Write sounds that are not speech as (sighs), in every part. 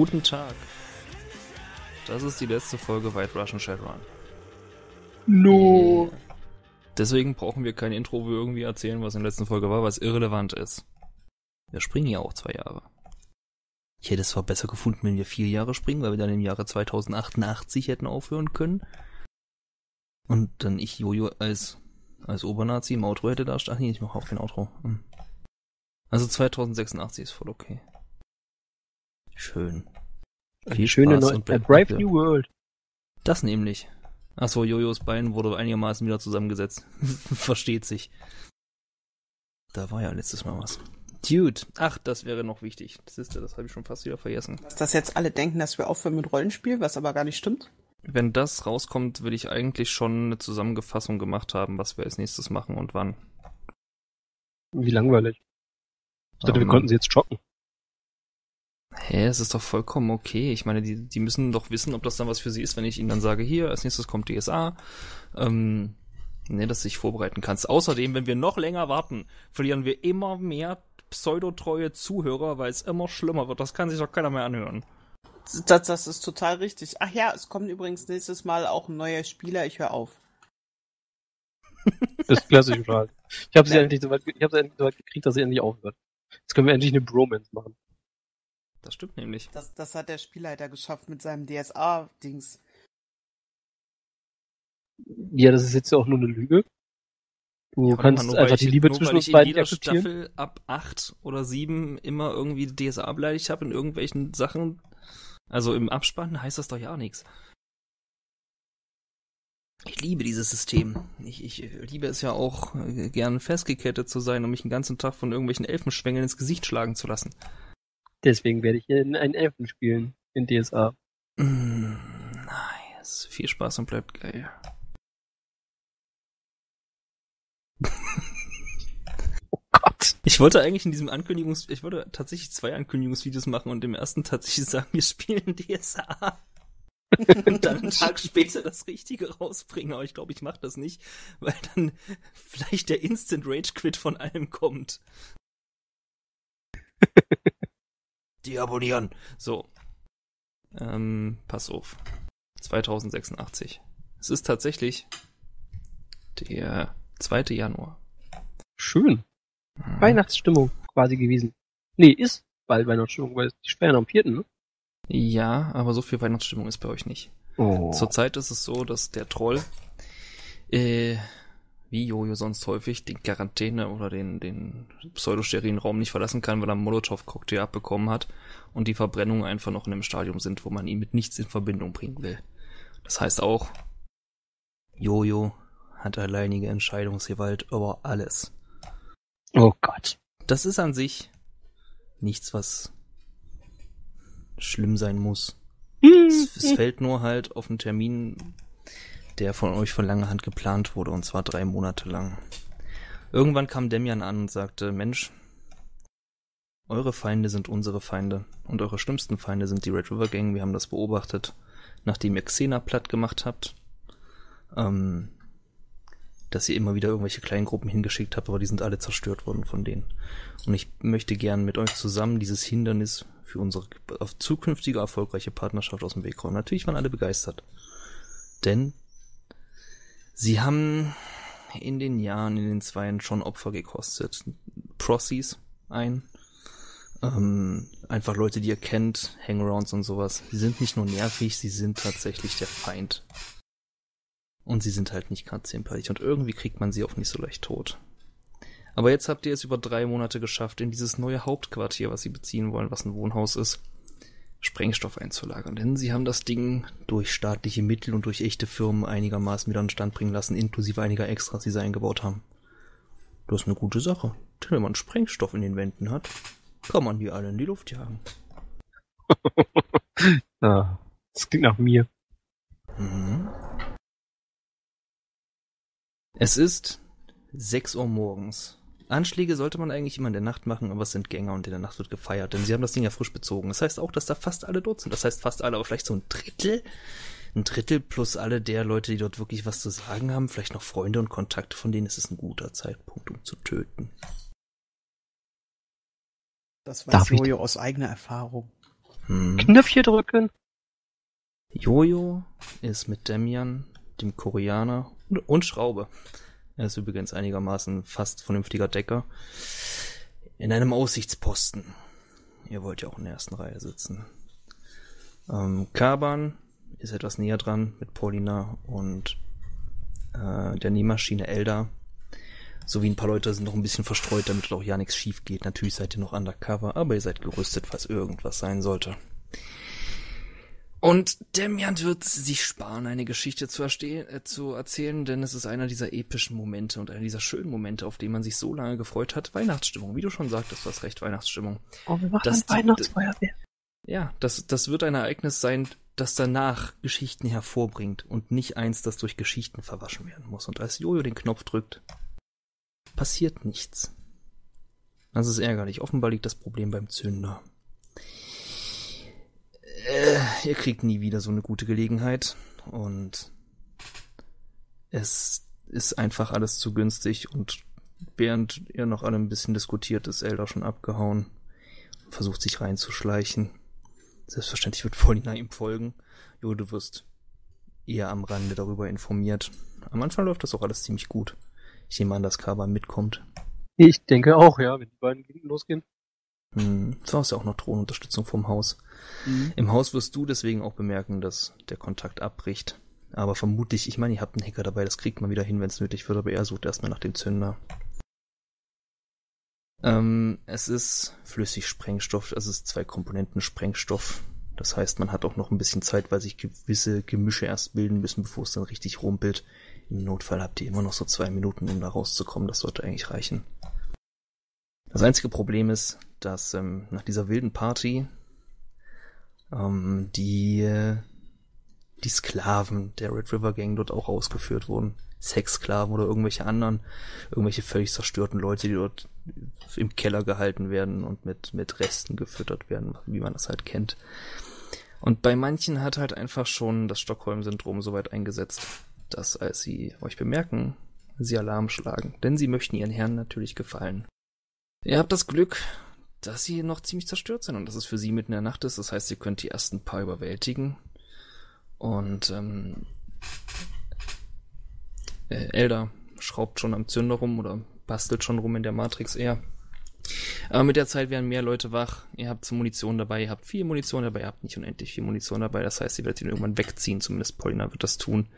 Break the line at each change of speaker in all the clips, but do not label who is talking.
Guten Tag. Das ist die letzte Folge White Russian Shadowrun.
No.
Deswegen brauchen wir kein Intro, wo wir irgendwie erzählen, was in der letzten Folge war, was irrelevant ist. Wir springen ja auch zwei Jahre. Ich hätte es zwar besser gefunden, wenn wir vier Jahre springen, weil wir dann im Jahre 2088 hätten aufhören können. Und dann ich Jojo als, als Obernazi im Outro hätte da Ach nee, ich mache auch kein Outro. Hm. Also 2086 ist voll okay. Schön.
Viel schöne
Spaß
neue,
und
A
bleibt
Brave. New World.
Das nämlich. Achso, Jojos Bein wurde einigermaßen wieder zusammengesetzt. (laughs) Versteht sich. Da war ja letztes Mal was. Dude. Ach, das wäre noch wichtig. Das ist ja, das habe ich schon fast wieder vergessen.
Dass das jetzt alle denken, dass wir aufhören mit Rollenspiel, was aber gar nicht stimmt.
Wenn das rauskommt, will ich eigentlich schon eine Zusammenfassung gemacht haben, was wir als nächstes machen und wann.
Wie langweilig. Ich dachte, wir
Ähm,
konnten sie jetzt schocken.
Hä, es ist doch vollkommen okay. Ich meine, die, die müssen doch wissen, ob das dann was für sie ist, wenn ich ihnen dann sage, hier, als nächstes kommt DSA. Ähm, ne, dass du dich vorbereiten kannst. Außerdem, wenn wir noch länger warten, verlieren wir immer mehr pseudotreue Zuhörer, weil es immer schlimmer wird. Das kann sich doch keiner mehr anhören.
Das, das ist total richtig. Ach ja, es kommt übrigens nächstes Mal auch ein neuer Spieler. Ich höre auf.
Das ist klassisch halt. Ich habe sie
Ja.
endlich so weit, ich habe sie endlich so weit gekriegt, dass sie endlich aufhört. Jetzt können wir endlich eine Bromance machen.
Das stimmt nämlich.
Das, das hat der Spielleiter geschafft mit seinem DSA-Dings.
Ja, das ist jetzt ja auch nur eine Lüge. Du
Ja,
kannst
nur weil
einfach
ich-
die Liebe
nur
zwischen
weil
uns
ich in
beiden
jeder
akzeptieren.
Staffel ab 8 oder 7 immer irgendwie DSA beleidigt habe in irgendwelchen Sachen. Also im Abspann heißt das doch ja nichts. Ich liebe dieses System. Ich, ich liebe es ja auch, äh, gern festgekettet zu sein und mich den ganzen Tag von irgendwelchen Elfenschwängeln ins Gesicht schlagen zu lassen.
Deswegen werde ich in einen Elfen spielen in DSA.
Mm, nice. Viel Spaß und bleibt geil. (laughs)
Oh Gott.
Ich wollte eigentlich in diesem Ankündigungs... Ich wollte tatsächlich zwei Ankündigungsvideos machen und im ersten tatsächlich sagen, wir spielen DSA. und dann einen Tag später das Richtige rausbringen. Aber ich glaube, ich mache das nicht, weil dann vielleicht der Instant Rage Quit von allem kommt. (laughs) Deabonnieren. So. Ähm, pass auf. 2086. Es ist tatsächlich der 2. Januar.
Schön.
Mhm.
Weihnachtsstimmung quasi gewesen. Nee, ist bald Weihnachtsstimmung, weil die sperren am 4. Ne?
Ja, aber so viel Weihnachtsstimmung ist bei euch nicht.
Oh.
Zurzeit ist es so, dass der Troll, äh, wie Jojo sonst häufig, die Quarantäne oder den, den pseudosterilen Raum nicht verlassen kann, weil er einen Molotow-Cocktail abbekommen hat und die Verbrennungen einfach noch in einem Stadium sind, wo man ihn mit nichts in Verbindung bringen will. Das heißt auch, Jojo hat alleinige Entscheidungsgewalt über alles.
oh Gott.
Das ist an sich nichts, was schlimm sein muss. Es, es (laughs) fällt nur halt auf einen Termin, der von euch von langer Hand geplant wurde, und zwar drei Monate lang. Irgendwann kam Demian an und sagte, Mensch, eure Feinde sind unsere Feinde und eure schlimmsten Feinde sind die Red River Gang. Wir haben das beobachtet, nachdem ihr Xena platt gemacht habt. Ähm, dass ihr immer wieder irgendwelche kleinen Gruppen hingeschickt habt, aber die sind alle zerstört worden von denen. Und ich möchte gern mit euch zusammen dieses Hindernis für unsere zukünftige erfolgreiche Partnerschaft aus dem Weg räumen. Natürlich waren alle begeistert. Denn sie haben in den Jahren, in den Zweien schon Opfer gekostet. Prossies ein. Ähm, einfach Leute, die ihr kennt, Hangarounds und sowas. Sie sind nicht nur nervig, sie sind tatsächlich der Feind. Und sie sind halt nicht gerade sympathisch. Und irgendwie kriegt man sie auch nicht so leicht tot. Aber jetzt habt ihr es über drei Monate geschafft, in dieses neue Hauptquartier, was sie beziehen wollen, was ein Wohnhaus ist, Sprengstoff einzulagern. Denn sie haben das Ding durch staatliche Mittel und durch echte Firmen einigermaßen wieder an Stand bringen lassen, inklusive einiger Extras, die sie eingebaut haben. Das ist eine gute Sache. Denn wenn man Sprengstoff in den Wänden hat, kann man die alle in die Luft jagen. (laughs)
Ah, das klingt nach mir.
Mhm. Es ist 6 Uhr morgens. Anschläge sollte man eigentlich immer in der Nacht machen, aber es sind Gänger und in der Nacht wird gefeiert, denn sie haben das Ding ja frisch bezogen. Das heißt auch, dass da fast alle dort sind. Das heißt fast alle, aber vielleicht so ein Drittel. Ein Drittel plus alle der Leute, die dort wirklich was zu sagen haben, vielleicht noch Freunde und Kontakte, von denen ist es ein guter Zeitpunkt, um zu töten.
Das weiß
Darf ich-
Jojo aus eigener Erfahrung.
Hm.
Knöpfchen drücken.
Jojo ist mit Demian, dem Koreaner und Schraube. Er ist übrigens einigermaßen fast vernünftiger Decker. In einem Aussichtsposten. Ihr wollt ja auch in der ersten Reihe sitzen. Ähm, Kaban ist etwas näher dran mit Paulina und äh, der Nähmaschine Elda. Sowie ein paar Leute sind noch ein bisschen verstreut, damit auch ja nichts schief geht. Natürlich seid ihr noch undercover, aber ihr seid gerüstet, falls irgendwas sein sollte. Und Demian wird sich sparen, eine Geschichte zu, äh, zu, erzählen, denn es ist einer dieser epischen Momente und einer dieser schönen Momente, auf die man sich so lange gefreut hat. Weihnachtsstimmung, wie du schon sagtest, du hast recht, Weihnachtsstimmung.
Oh, wir machen
Das-
Weihnachtsfeuerwehr.
Ja, das, das wird ein Ereignis sein, das danach Geschichten hervorbringt und nicht eins, das durch Geschichten verwaschen werden muss. Und als Jojo den Knopf drückt, passiert nichts. Das ist ärgerlich. Offenbar liegt das Problem beim Zünder. Äh, ihr kriegt nie wieder so eine gute Gelegenheit und es ist einfach alles zu günstig und während ihr noch alle ein bisschen diskutiert, ist Elder schon abgehauen versucht sich reinzuschleichen. Selbstverständlich wird Paulina ihm folgen. Jo, du wirst eher am Rande darüber informiert. Am Anfang läuft das auch alles ziemlich gut. Ich nehme an, dass Kaba mitkommt.
Ich denke auch, ja, wenn die beiden losgehen.
Hm, du hast ja auch noch Thronunterstützung vom Haus. Im Haus wirst du deswegen auch bemerken, dass der Kontakt abbricht. Aber vermutlich, ich meine, ihr habt einen Hacker dabei, das kriegt man wieder hin, wenn es nötig wird, aber er sucht erstmal nach dem Zünder. Ähm, es ist Flüssigsprengstoff, es ist zwei Komponenten Sprengstoff. Das heißt, man hat auch noch ein bisschen Zeit, weil sich gewisse Gemische erst bilden müssen, bevor es dann richtig rumpelt. Im Notfall habt ihr immer noch so zwei Minuten, um da rauszukommen. Das sollte eigentlich reichen. Das einzige Problem ist, dass ähm, nach dieser wilden Party ähm, die, äh, die Sklaven der Red River Gang dort auch ausgeführt wurden. Sexsklaven oder irgendwelche anderen, irgendwelche völlig zerstörten Leute, die dort im Keller gehalten werden und mit, mit Resten gefüttert werden, wie man das halt kennt. Und bei manchen hat halt einfach schon das Stockholm-Syndrom so weit eingesetzt, dass als sie euch bemerken, sie Alarm schlagen. Denn sie möchten ihren Herren natürlich gefallen. Ihr habt das Glück, dass sie noch ziemlich zerstört sind und dass es für sie mitten in der Nacht ist. Das heißt, ihr könnt die ersten paar überwältigen. Und ähm, äh, Elder schraubt schon am Zünder rum oder bastelt schon rum in der Matrix eher. Aber mit der Zeit werden mehr Leute wach. Ihr habt Munition dabei, ihr habt viel Munition dabei, ihr habt nicht unendlich viel Munition dabei. Das heißt, ihr werdet ihn irgendwann wegziehen. Zumindest Paulina wird das tun.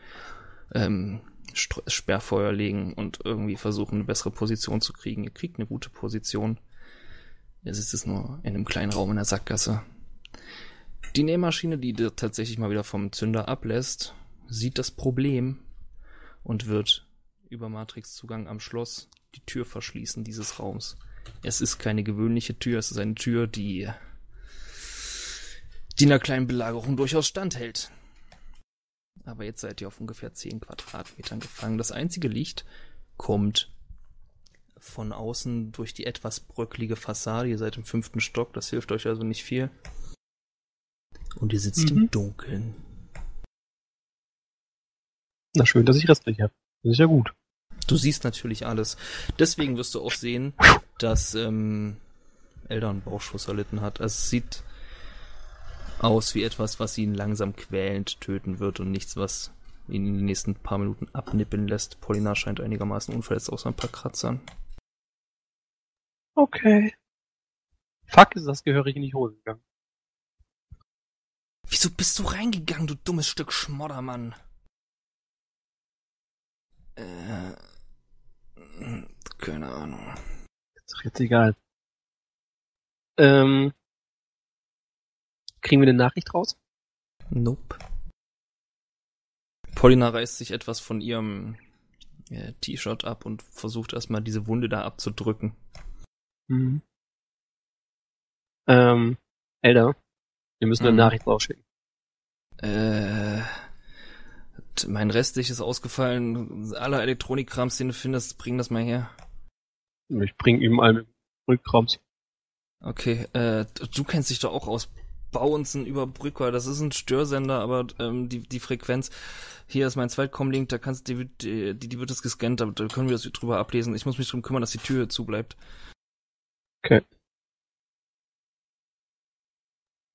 Ähm, Sperrfeuer legen und irgendwie versuchen, eine bessere Position zu kriegen. Ihr kriegt eine gute Position. Ihr sitzt es nur in einem kleinen Raum in der Sackgasse. Die Nähmaschine, die tatsächlich mal wieder vom Zünder ablässt, sieht das Problem und wird über Matrixzugang am Schloss die Tür verschließen dieses Raums. Es ist keine gewöhnliche Tür, es ist eine Tür, die, die einer kleinen Belagerung durchaus standhält. Aber jetzt seid ihr auf ungefähr 10 Quadratmetern gefangen. Das einzige Licht kommt von außen durch die etwas bröcklige Fassade. Ihr seid im fünften Stock, das hilft euch also nicht viel. Und ihr sitzt im
Mhm.
Dunkeln.
Na schön, dass ich restlich habe. Das ist ja gut.
Du siehst natürlich alles. Deswegen wirst du auch sehen, dass ähm, Elder einen Bauchschuss erlitten hat. Es sieht aus wie etwas, was ihn langsam quälend töten wird und nichts, was ihn in den nächsten paar Minuten abnippeln lässt. Paulina scheint einigermaßen unverletzt, außer ein paar Kratzern.
Okay. Fuck, ist das gehörig in die Hose gegangen.
Wieso bist du reingegangen, du dummes Stück Schmoddermann? Äh, keine Ahnung.
Ist doch jetzt egal. Ähm, kriegen wir eine Nachricht raus?
Nope. Paulina reißt sich etwas von ihrem äh, T-Shirt ab und versucht erstmal diese Wunde da abzudrücken.
Mhm. Ähm, Elder, wir müssen eine
Mhm.
Nachricht rausschicken.
Äh, mein restlich ist ausgefallen. Alle Elektronikkrams, den du findest, bring das mal her.
Ich bring ihm alle Rückkrams.
Okay, äh, du kennst dich doch auch aus. Bau uns einen Überbrücker. Das ist ein Störsender, aber ähm, die, die Frequenz. Hier ist mein Zweitcom-Link, da kannst du, die, die, die wird es gescannt, da, da können wir das drüber ablesen. Ich muss mich drum kümmern, dass die Tür zu bleibt.
Okay.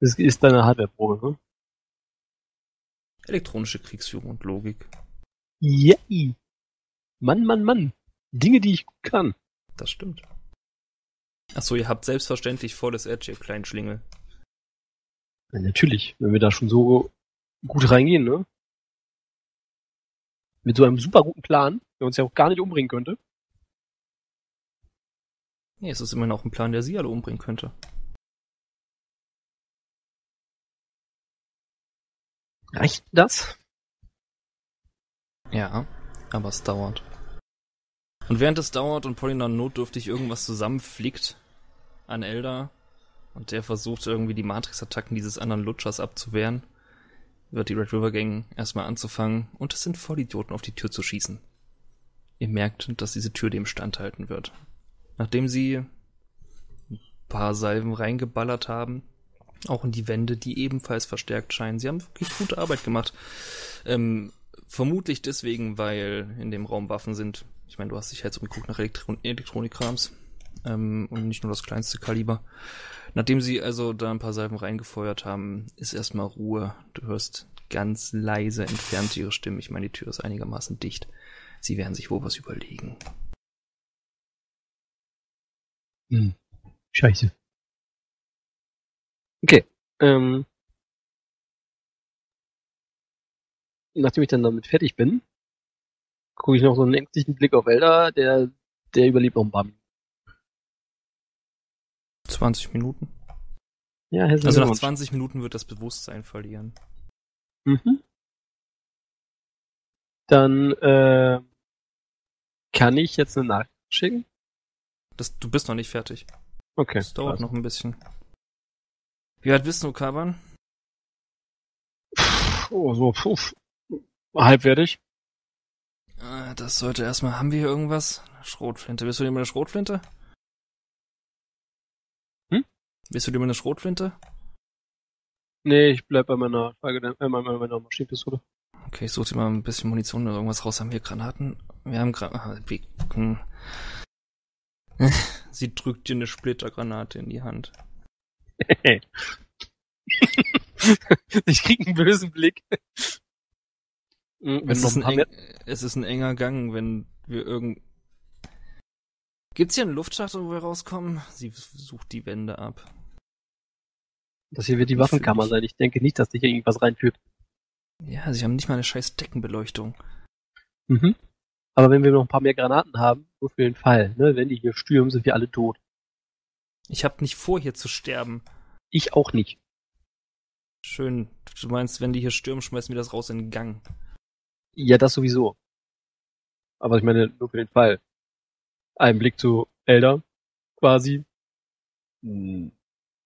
Das ist deine Hardware-Probe, ne?
Elektronische Kriegsführung und Logik.
Yay! Mann, Mann, Mann. Dinge, die ich kann.
Das stimmt. Achso, ihr habt selbstverständlich volles Edge, ihr kleinen Schlingel.
Natürlich, wenn wir da schon so gut reingehen, ne? Mit so einem super guten Plan, der uns ja auch gar nicht umbringen könnte.
Nee, es ist immerhin auch ein Plan, der sie alle umbringen könnte.
Reicht das?
Ja, aber es dauert. Und während es dauert und Polina notdürftig irgendwas zusammenflickt an Elder und der versucht irgendwie die Matrix-Attacken dieses anderen Lutschers abzuwehren, wird die Red River Gang erstmal anzufangen und es sind Vollidioten auf die Tür zu schießen. Ihr merkt, dass diese Tür dem standhalten wird. Nachdem sie ein paar Salven reingeballert haben, auch in die Wände, die ebenfalls verstärkt scheinen. Sie haben wirklich gute Arbeit gemacht. Ähm, vermutlich deswegen, weil in dem Raum Waffen sind. Ich meine, du hast dich jetzt umgeguckt nach Elektron Elektronikkrams ähm, und nicht nur das kleinste Kaliber. Nachdem sie also da ein paar Salven reingefeuert haben, ist erstmal Ruhe. Du hörst ganz leise entfernt ihre Stimme. Ich meine, die Tür ist einigermaßen dicht. Sie werden sich wohl was überlegen.
Hm. Scheiße. Okay. Ähm, nachdem ich dann damit fertig bin, gucke ich noch so einen ängstlichen Blick auf Elder, der, der überlebt noch ein paar Minuten.
20 Minuten.
Ja,
Also nach
Glückwunsch.
20 Minuten wird das Bewusstsein verlieren.
Mhm. Dann äh, kann ich jetzt eine Nachricht schicken?
Das, du bist noch nicht fertig.
Okay.
Das dauert
krass.
noch ein bisschen. Wie weit bist du, Kaban?
Oh, so, puff. Halbwertig.
Äh, Das sollte erstmal. Haben wir hier irgendwas? Schrotflinte. Bist du dir mit einer Schrotflinte? Bist du dir mit einer Schrotflinte?
Nee, ich bleib bei meiner, bei meiner, Maschinenpistole.
Okay, ich suche dir mal ein bisschen Munition oder irgendwas raus. Haben wir Granaten? Wir haben Granaten. Hm. (laughs) Sie drückt dir eine Splittergranate in die Hand. (laughs)
ich krieg einen bösen Blick. Hm,
Es ist,
ein
es ist ein enger Gang, wenn wir irgend. Gibt's hier einen Luftschacht, wo wir rauskommen? Sie sucht die Wände ab.
Das hier wird die Waffenkammer sein. Ich denke nicht, dass dich hier irgendwas reinführt.
Ja, sie haben nicht mal eine scheiß Deckenbeleuchtung.
Mhm. Aber wenn wir noch ein paar mehr Granaten haben, nur für den Fall, ne, wenn die hier stürmen, sind wir alle tot.
Ich hab nicht vor, hier zu sterben.
Ich auch nicht.
Schön. Du meinst, wenn die hier stürmen, schmeißen wir das raus in den Gang.
Ja, das sowieso. Aber ich meine, nur für den Fall. Ein Blick zu Elder, quasi. Hm,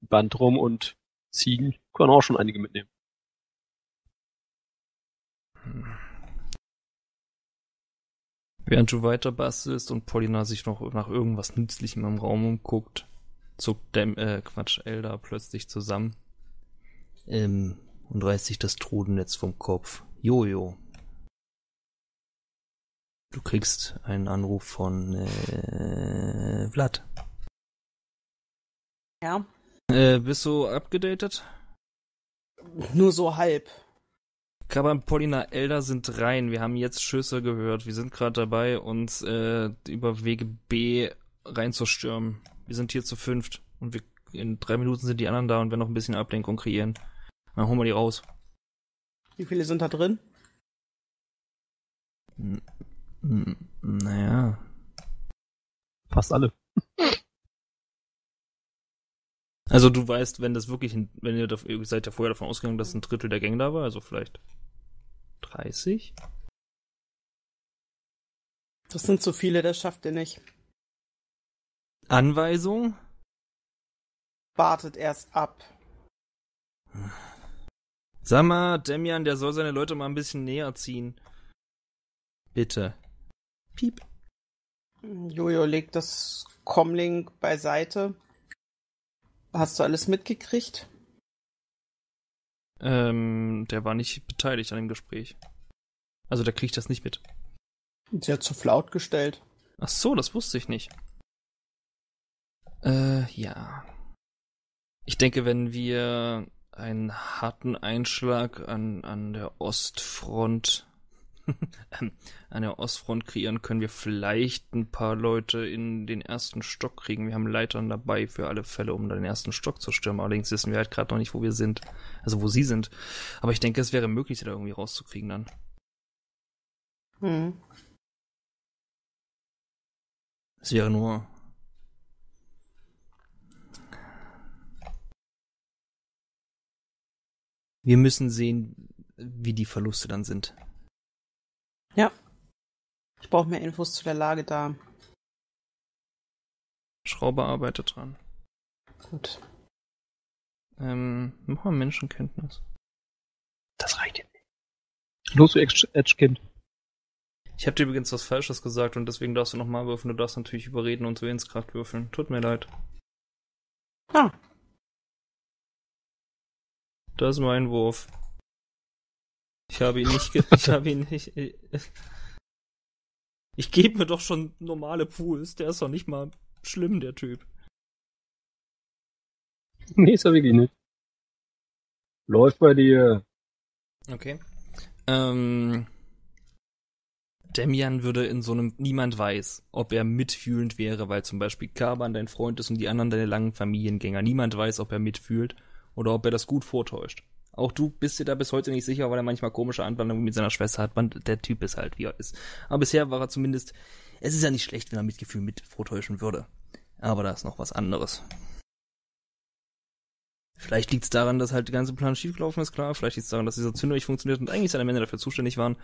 Bandrum und Ziegen können auch schon einige mitnehmen.
Hm. Während du weiter bastelst und Paulina sich noch nach irgendwas Nützlichem im Raum umguckt, zuckt Dem, äh, Quatsch, Elda plötzlich zusammen. Ähm, und reißt sich das Trudennetz vom Kopf. Jojo. Du kriegst einen Anruf von, äh, Vlad.
Ja.
Äh, bist du abgedatet?
Nur so halb.
Kaban, Paulina, Elder sind rein. Wir haben jetzt Schüsse gehört. Wir sind gerade dabei, uns äh, über Wege B reinzustürmen. Wir sind hier zu fünft. Und wir, in drei Minuten sind die anderen da und werden noch ein bisschen Ablenkung kreieren. Dann holen wir die raus.
Wie viele sind da drin?
N naja.
Fast alle. (laughs)
Also du weißt, wenn das wirklich, ein, wenn ihr, da, ihr seid ja vorher davon ausgegangen, dass ein Drittel der Gang da war, also vielleicht 30?
Das sind zu viele, das schafft ihr nicht.
Anweisung?
Wartet erst ab.
Sag mal, Demian, der soll seine Leute mal ein bisschen näher ziehen. Bitte. Piep.
Jojo legt das Comlink beiseite. Hast du alles mitgekriegt?
Ähm, der war nicht beteiligt an dem Gespräch. Also der kriegt das nicht mit.
Sie hat zu laut gestellt.
Ach so, das wusste ich nicht. Äh, ja. Ich denke, wenn wir einen harten Einschlag an, an der Ostfront (laughs) an der Ostfront kreieren, können wir vielleicht ein paar Leute in den ersten Stock kriegen. Wir haben Leitern dabei für alle Fälle, um den ersten Stock zu stürmen. Allerdings wissen wir halt gerade noch nicht, wo wir sind. Also wo sie sind. Aber ich denke, es wäre möglich, sie da irgendwie rauszukriegen dann.
Hm.
Es wäre nur. Wir müssen sehen, wie die Verluste dann sind.
Ja. Ich brauche mehr Infos zu der Lage da.
Schrauber arbeitet dran.
Gut.
Ähm, mach mal Menschenkenntnis.
Das reicht jetzt nicht. Los, du Edge-Kind.
Ich habe dir übrigens was Falsches gesagt und deswegen darfst du nochmal würfeln. Du darfst natürlich überreden und Willenskraft würfeln. Tut mir leid.
Ah.
Das ist mein Wurf. Ich habe ihn nicht. Ich habe ihn nicht. äh, Ich gebe mir doch schon normale Pools. Der ist doch nicht mal schlimm, der Typ. (laughs)
Nee, ist er wirklich nicht. Läuft bei dir.
Okay. Ähm. Demian würde in so einem. Niemand weiß, ob er mitfühlend wäre, weil zum Beispiel Kaban dein Freund ist und die anderen deine langen Familiengänger. Niemand weiß, ob er mitfühlt oder ob er das gut vortäuscht. Auch du bist dir da bis heute nicht sicher, weil er manchmal komische Anwandlungen mit seiner Schwester hat. Man, der Typ ist halt, wie er ist. Aber bisher war er zumindest. Es ist ja nicht schlecht, wenn er Mitgefühl mit vortäuschen würde. Aber da ist noch was anderes. Vielleicht liegt es daran, dass halt der ganze Plan schiefgelaufen ist, klar. Vielleicht liegt es daran, dass dieser Zünder nicht funktioniert und eigentlich seine Männer dafür zuständig waren.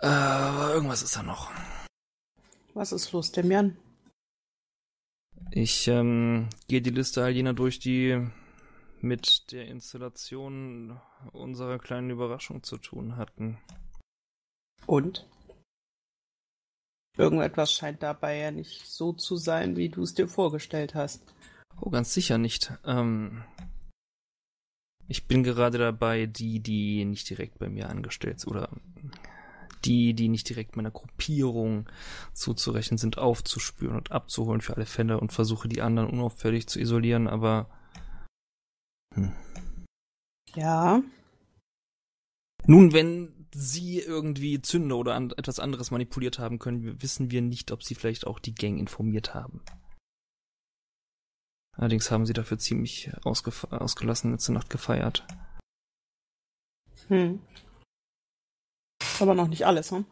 Aber irgendwas ist da noch.
Was ist los, Demian?
Ich ähm, gehe die Liste all jener durch, die mit der Installation unserer kleinen Überraschung zu tun hatten.
Und? Irgendetwas scheint dabei ja nicht so zu sein, wie du es dir vorgestellt hast.
Oh, ganz sicher nicht. Ähm, ich bin gerade dabei, die, die nicht direkt bei mir angestellt sind, oder die, die nicht direkt meiner Gruppierung zuzurechnen sind, aufzuspüren und abzuholen für alle Fälle und versuche die anderen unauffällig zu isolieren, aber hm.
Ja.
Nun, wenn sie irgendwie Zünder oder an etwas anderes manipuliert haben können, wissen wir nicht, ob sie vielleicht auch die Gang informiert haben. Allerdings haben sie dafür ziemlich ausgelassen letzte Nacht gefeiert.
Hm. Aber noch nicht alles, hm?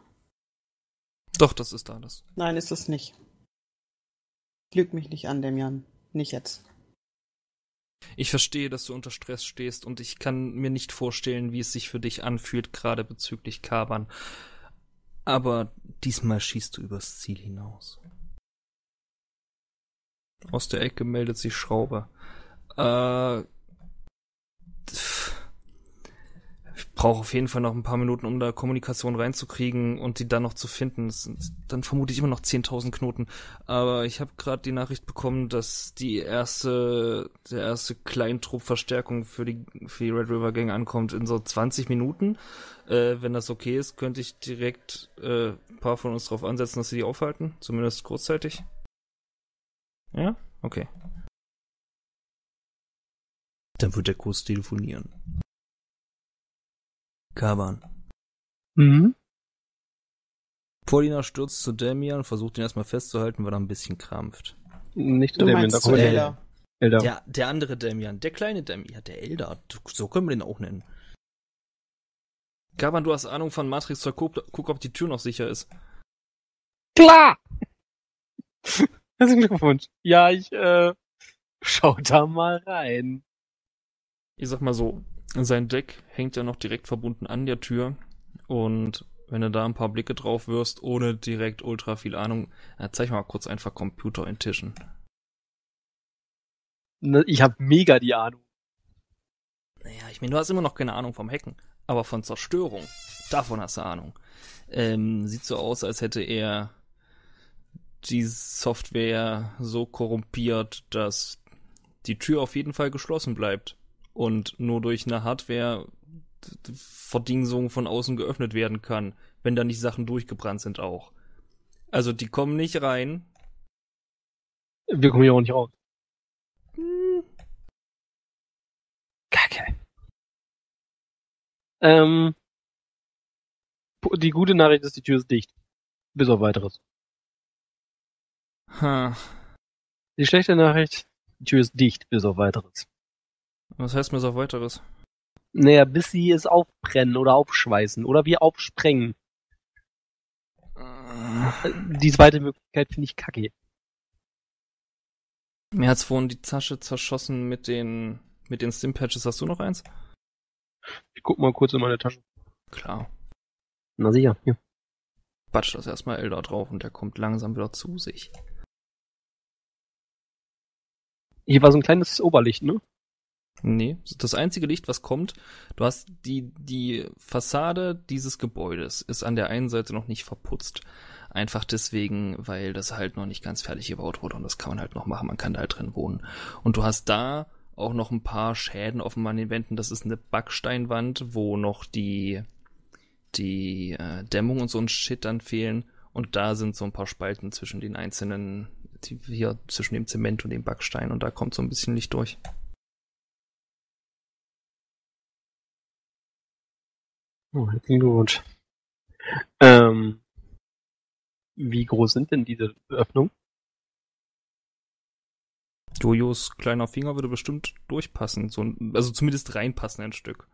Doch, das ist alles.
Nein, ist es nicht. Lüg mich nicht an, Demian. Nicht jetzt.
Ich verstehe, dass du unter Stress stehst und ich kann mir nicht vorstellen, wie es sich für dich anfühlt, gerade bezüglich Kaban. Aber diesmal schießt du übers Ziel hinaus. Aus der Ecke meldet sich Schrauber. Äh, ich brauche auf jeden Fall noch ein paar Minuten, um da Kommunikation reinzukriegen und die dann noch zu finden. Das sind dann vermute ich immer noch 10.000 Knoten. Aber ich habe gerade die Nachricht bekommen, dass die erste, der erste Kleintrupp Verstärkung für die, für die Red River Gang ankommt in so 20 Minuten. Äh, wenn das okay ist, könnte ich direkt äh, ein paar von uns darauf ansetzen, dass sie die aufhalten. Zumindest kurzzeitig. Ja? Okay. Dann wird der Kurs telefonieren. Kaban.
Mhm.
Paulina stürzt zu Damian, versucht ihn erstmal festzuhalten, weil er ein bisschen krampft.
Nicht
Du
der
meinst
da kommt der
Elder.
Elder.
Der, der andere Damian, der kleine Damian, ja, der Elder, so können wir den auch nennen. Kaban, du hast Ahnung von Matrix 2, guck, guck, ob die Tür noch sicher ist.
Klar! (laughs) Herzlichen Glückwunsch. Ja, ich, äh, schau da mal rein.
Ich sag mal so, sein Deck hängt ja noch direkt verbunden an der Tür und wenn du da ein paar Blicke drauf wirst, ohne direkt ultra viel Ahnung, äh, zeig mal kurz einfach Computer in Tischen.
Ne, Ich hab mega die Ahnung.
Naja, ich meine, du hast immer noch keine Ahnung vom Hacken, aber von Zerstörung, davon hast du Ahnung. Ähm, sieht so aus, als hätte er die Software so korrumpiert, dass die Tür auf jeden Fall geschlossen bleibt und nur durch eine Hardware Verdingsung von außen geöffnet werden kann, wenn da nicht Sachen durchgebrannt sind auch. Also die kommen nicht rein.
Wir kommen hier auch nicht raus.
Hm.
Ähm, die gute Nachricht ist, die Tür ist dicht. Bis auf weiteres.
Ha.
Die schlechte Nachricht, die Tür ist dicht, bis auf weiteres.
Was heißt mir so weiteres?
Naja, bis sie es aufbrennen oder aufschweißen oder wir aufsprengen. Die zweite Möglichkeit finde ich kacke.
Mir hat's vorhin die Tasche zerschossen mit den, mit den Stim-Patches. Hast du noch eins?
Ich guck mal kurz in meine Tasche.
Klar.
Na sicher, hier.
Batsch das erstmal Elder drauf und der kommt langsam wieder zu sich.
Hier war so ein kleines Oberlicht, ne?
Nee, das einzige Licht, was kommt, du hast die, die Fassade dieses Gebäudes ist an der einen Seite noch nicht verputzt. Einfach deswegen, weil das halt noch nicht ganz fertig gebaut wurde und das kann man halt noch machen, man kann da halt drin wohnen. Und du hast da auch noch ein paar Schäden offen an den Wänden. Das ist eine Backsteinwand, wo noch die, die äh, Dämmung und so ein Shit dann fehlen. Und da sind so ein paar Spalten zwischen den einzelnen, die, hier zwischen dem Zement und dem Backstein und da kommt so ein bisschen Licht durch.
Oh, herzlichen Glückwunsch. Ähm, wie groß sind denn diese Öffnungen?
Jojos kleiner Finger würde bestimmt durchpassen, so ein, also zumindest reinpassen ein Stück.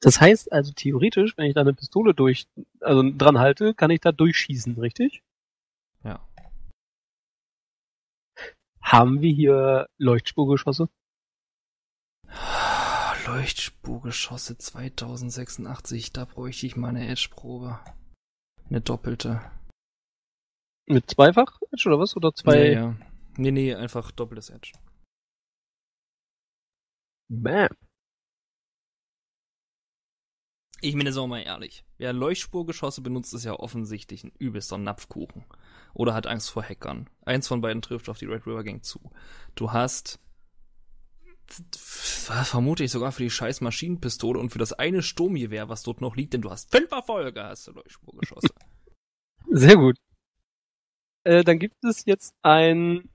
Das heißt also theoretisch, wenn ich da eine Pistole durch, also dran halte, kann ich da durchschießen, richtig?
Ja.
Haben wir hier Leuchtspurgeschosse?
Leuchtspurgeschosse 2086, da bräuchte ich mal eine Edge-Probe. Eine doppelte.
Mit zweifach Edge oder was? Oder zwei?
Ja, ja. Nee, nee, einfach doppeltes Edge.
Bam.
Ich meine, sagen wir mal ehrlich. Wer Leuchtspurgeschosse benutzt, ist ja offensichtlich ein übelster Napfkuchen. Oder hat Angst vor Hackern. Eins von beiden trifft auf die Red River Gang zu. Du hast vermute ich sogar für die scheiß Maschinenpistole und für das eine Sturmgewehr, was dort noch liegt, denn du hast fünf Erfolge, hast du Leuchtspurgeschosse. (laughs)
Sehr gut. Äh, dann gibt es jetzt ein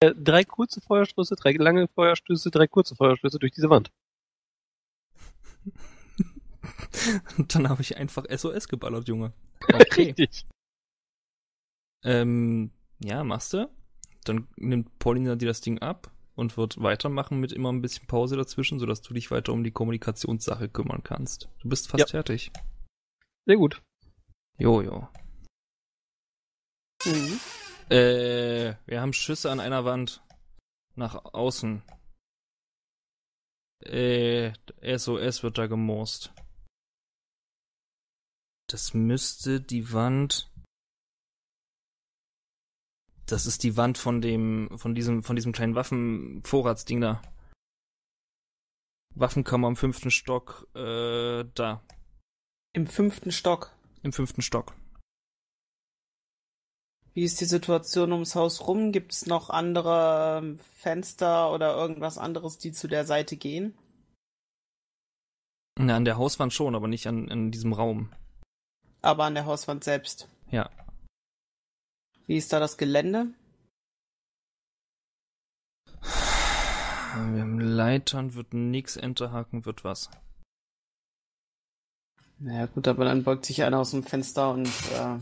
äh, drei kurze Feuerstöße, drei lange Feuerstöße, drei kurze Feuerstöße durch diese Wand. (laughs)
und dann habe ich einfach SOS geballert, Junge. (laughs) Okay.
Richtig.
Ähm, ja, machst du. Dann nimmt Paulina dir das Ding ab und wird weitermachen mit immer ein bisschen Pause dazwischen, sodass du dich weiter um die Kommunikationssache kümmern kannst. Du bist fast
Ja.
fertig.
Sehr gut.
Jojo.
Mhm.
Äh, wir haben Schüsse an einer Wand. Nach außen. Äh, SOS wird da gemorst. Das müsste die Wand. Das ist die Wand von dem, von diesem, von diesem kleinen Waffenvorratsding da. Waffenkammer im fünften Stock, äh, da.
Im fünften Stock.
Im fünften Stock.
Wie ist die Situation ums Haus rum? Gibt es noch andere ähm, Fenster oder irgendwas anderes, die zu der Seite gehen?
Na, an der Hauswand schon, aber nicht an, an diesem Raum.
Aber an der Hauswand selbst.
Ja.
Wie ist da das Gelände?
Wir haben Leitern, wird nix, Enterhaken wird was.
Naja gut, aber dann beugt sich einer aus dem Fenster und äh,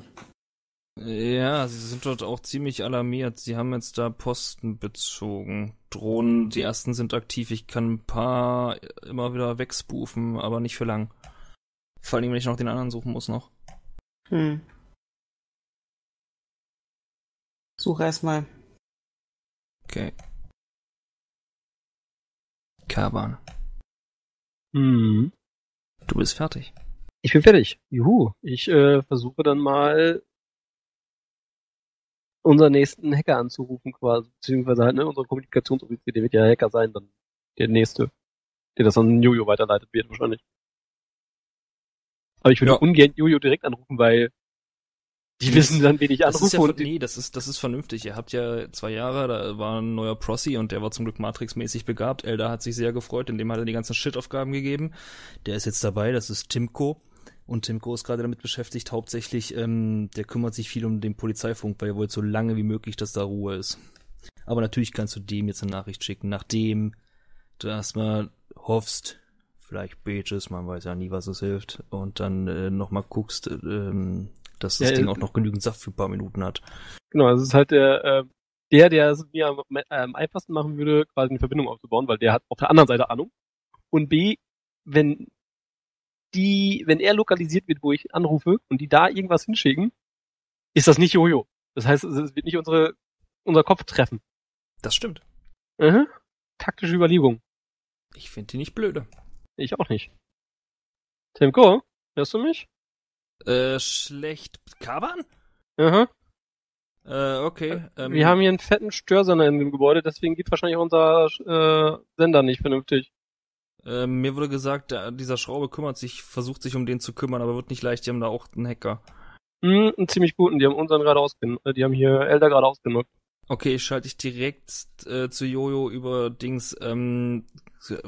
Ja, sie sind dort auch ziemlich alarmiert. Sie haben jetzt da Posten bezogen. Drohnen, die ersten sind aktiv. Ich kann ein paar immer wieder wegspoofen, aber nicht für lang. Vor allem, wenn ich noch den anderen suchen muss noch.
hm. Such erstmal.
Okay. Kaban,
Hm.
du bist fertig.
Ich bin fertig. Juhu. Ich äh, versuche dann mal unseren nächsten Hacker anzurufen quasi, beziehungsweise halt, ne, unseren Kommunikationsoffizier, der wird ja Hacker sein, dann der nächste, der das an Jojo weiterleitet wird wahrscheinlich. Aber ich würde
Ja.
ungern Jojo direkt anrufen, weil die
Das-
wissen dann, wen ich
Das ist
anrufe
ja,
und
nee, das ist, das ist vernünftig. Ihr habt ja zwei Jahre, da war ein neuer Prossi und der war zum Glück Matrix-mäßig begabt. Elda hat sich sehr gefreut, in dem hat er die ganzen Shit-Aufgaben gegeben. Der ist jetzt dabei, das ist Timko. Und Timko ist gerade damit beschäftigt, hauptsächlich, ähm, der kümmert sich viel um den Polizeifunk, weil er wollte so lange wie möglich, dass da Ruhe ist. Aber natürlich kannst du dem jetzt eine Nachricht schicken, nachdem du erstmal hoffst, vielleicht betest, man weiß ja nie, was es hilft, und dann äh, nochmal guckst, ähm, dass
Ja,
das Ding
äh,
auch noch genügend Saft für ein paar Minuten hat.
Genau, also es ist halt der, äh, der, der es mir am äh, am einfachsten machen würde, quasi eine Verbindung aufzubauen, weil der hat auf der anderen Seite Ahnung. Und B, wenn die, wenn er lokalisiert wird, wo ich anrufe und die da irgendwas hinschicken, ist das nicht Jojo. Das heißt, es wird nicht unsere, unser Kopf treffen.
Das stimmt.
Mhm. Taktische Überlegung.
Ich finde die nicht blöde.
Ich auch nicht. Timko, hörst du mich?
Äh, schlecht. Kaban?
Mhm.
Äh, okay. Ähm,
Wir haben hier einen fetten Störsender in dem Gebäude, deswegen geht wahrscheinlich unser äh, Sender nicht vernünftig.
äh, mir wurde gesagt, der, dieser Schraube kümmert sich, versucht sich um den zu kümmern, aber wird nicht leicht, die haben da auch einen Hacker.
Hm, einen ziemlich guten, die haben unseren gerade ausgenutzt. Die haben hier Elder gerade ausgenutzt.
Okay, ich schalte dich direkt äh, zu Jojo über Dings. Ähm,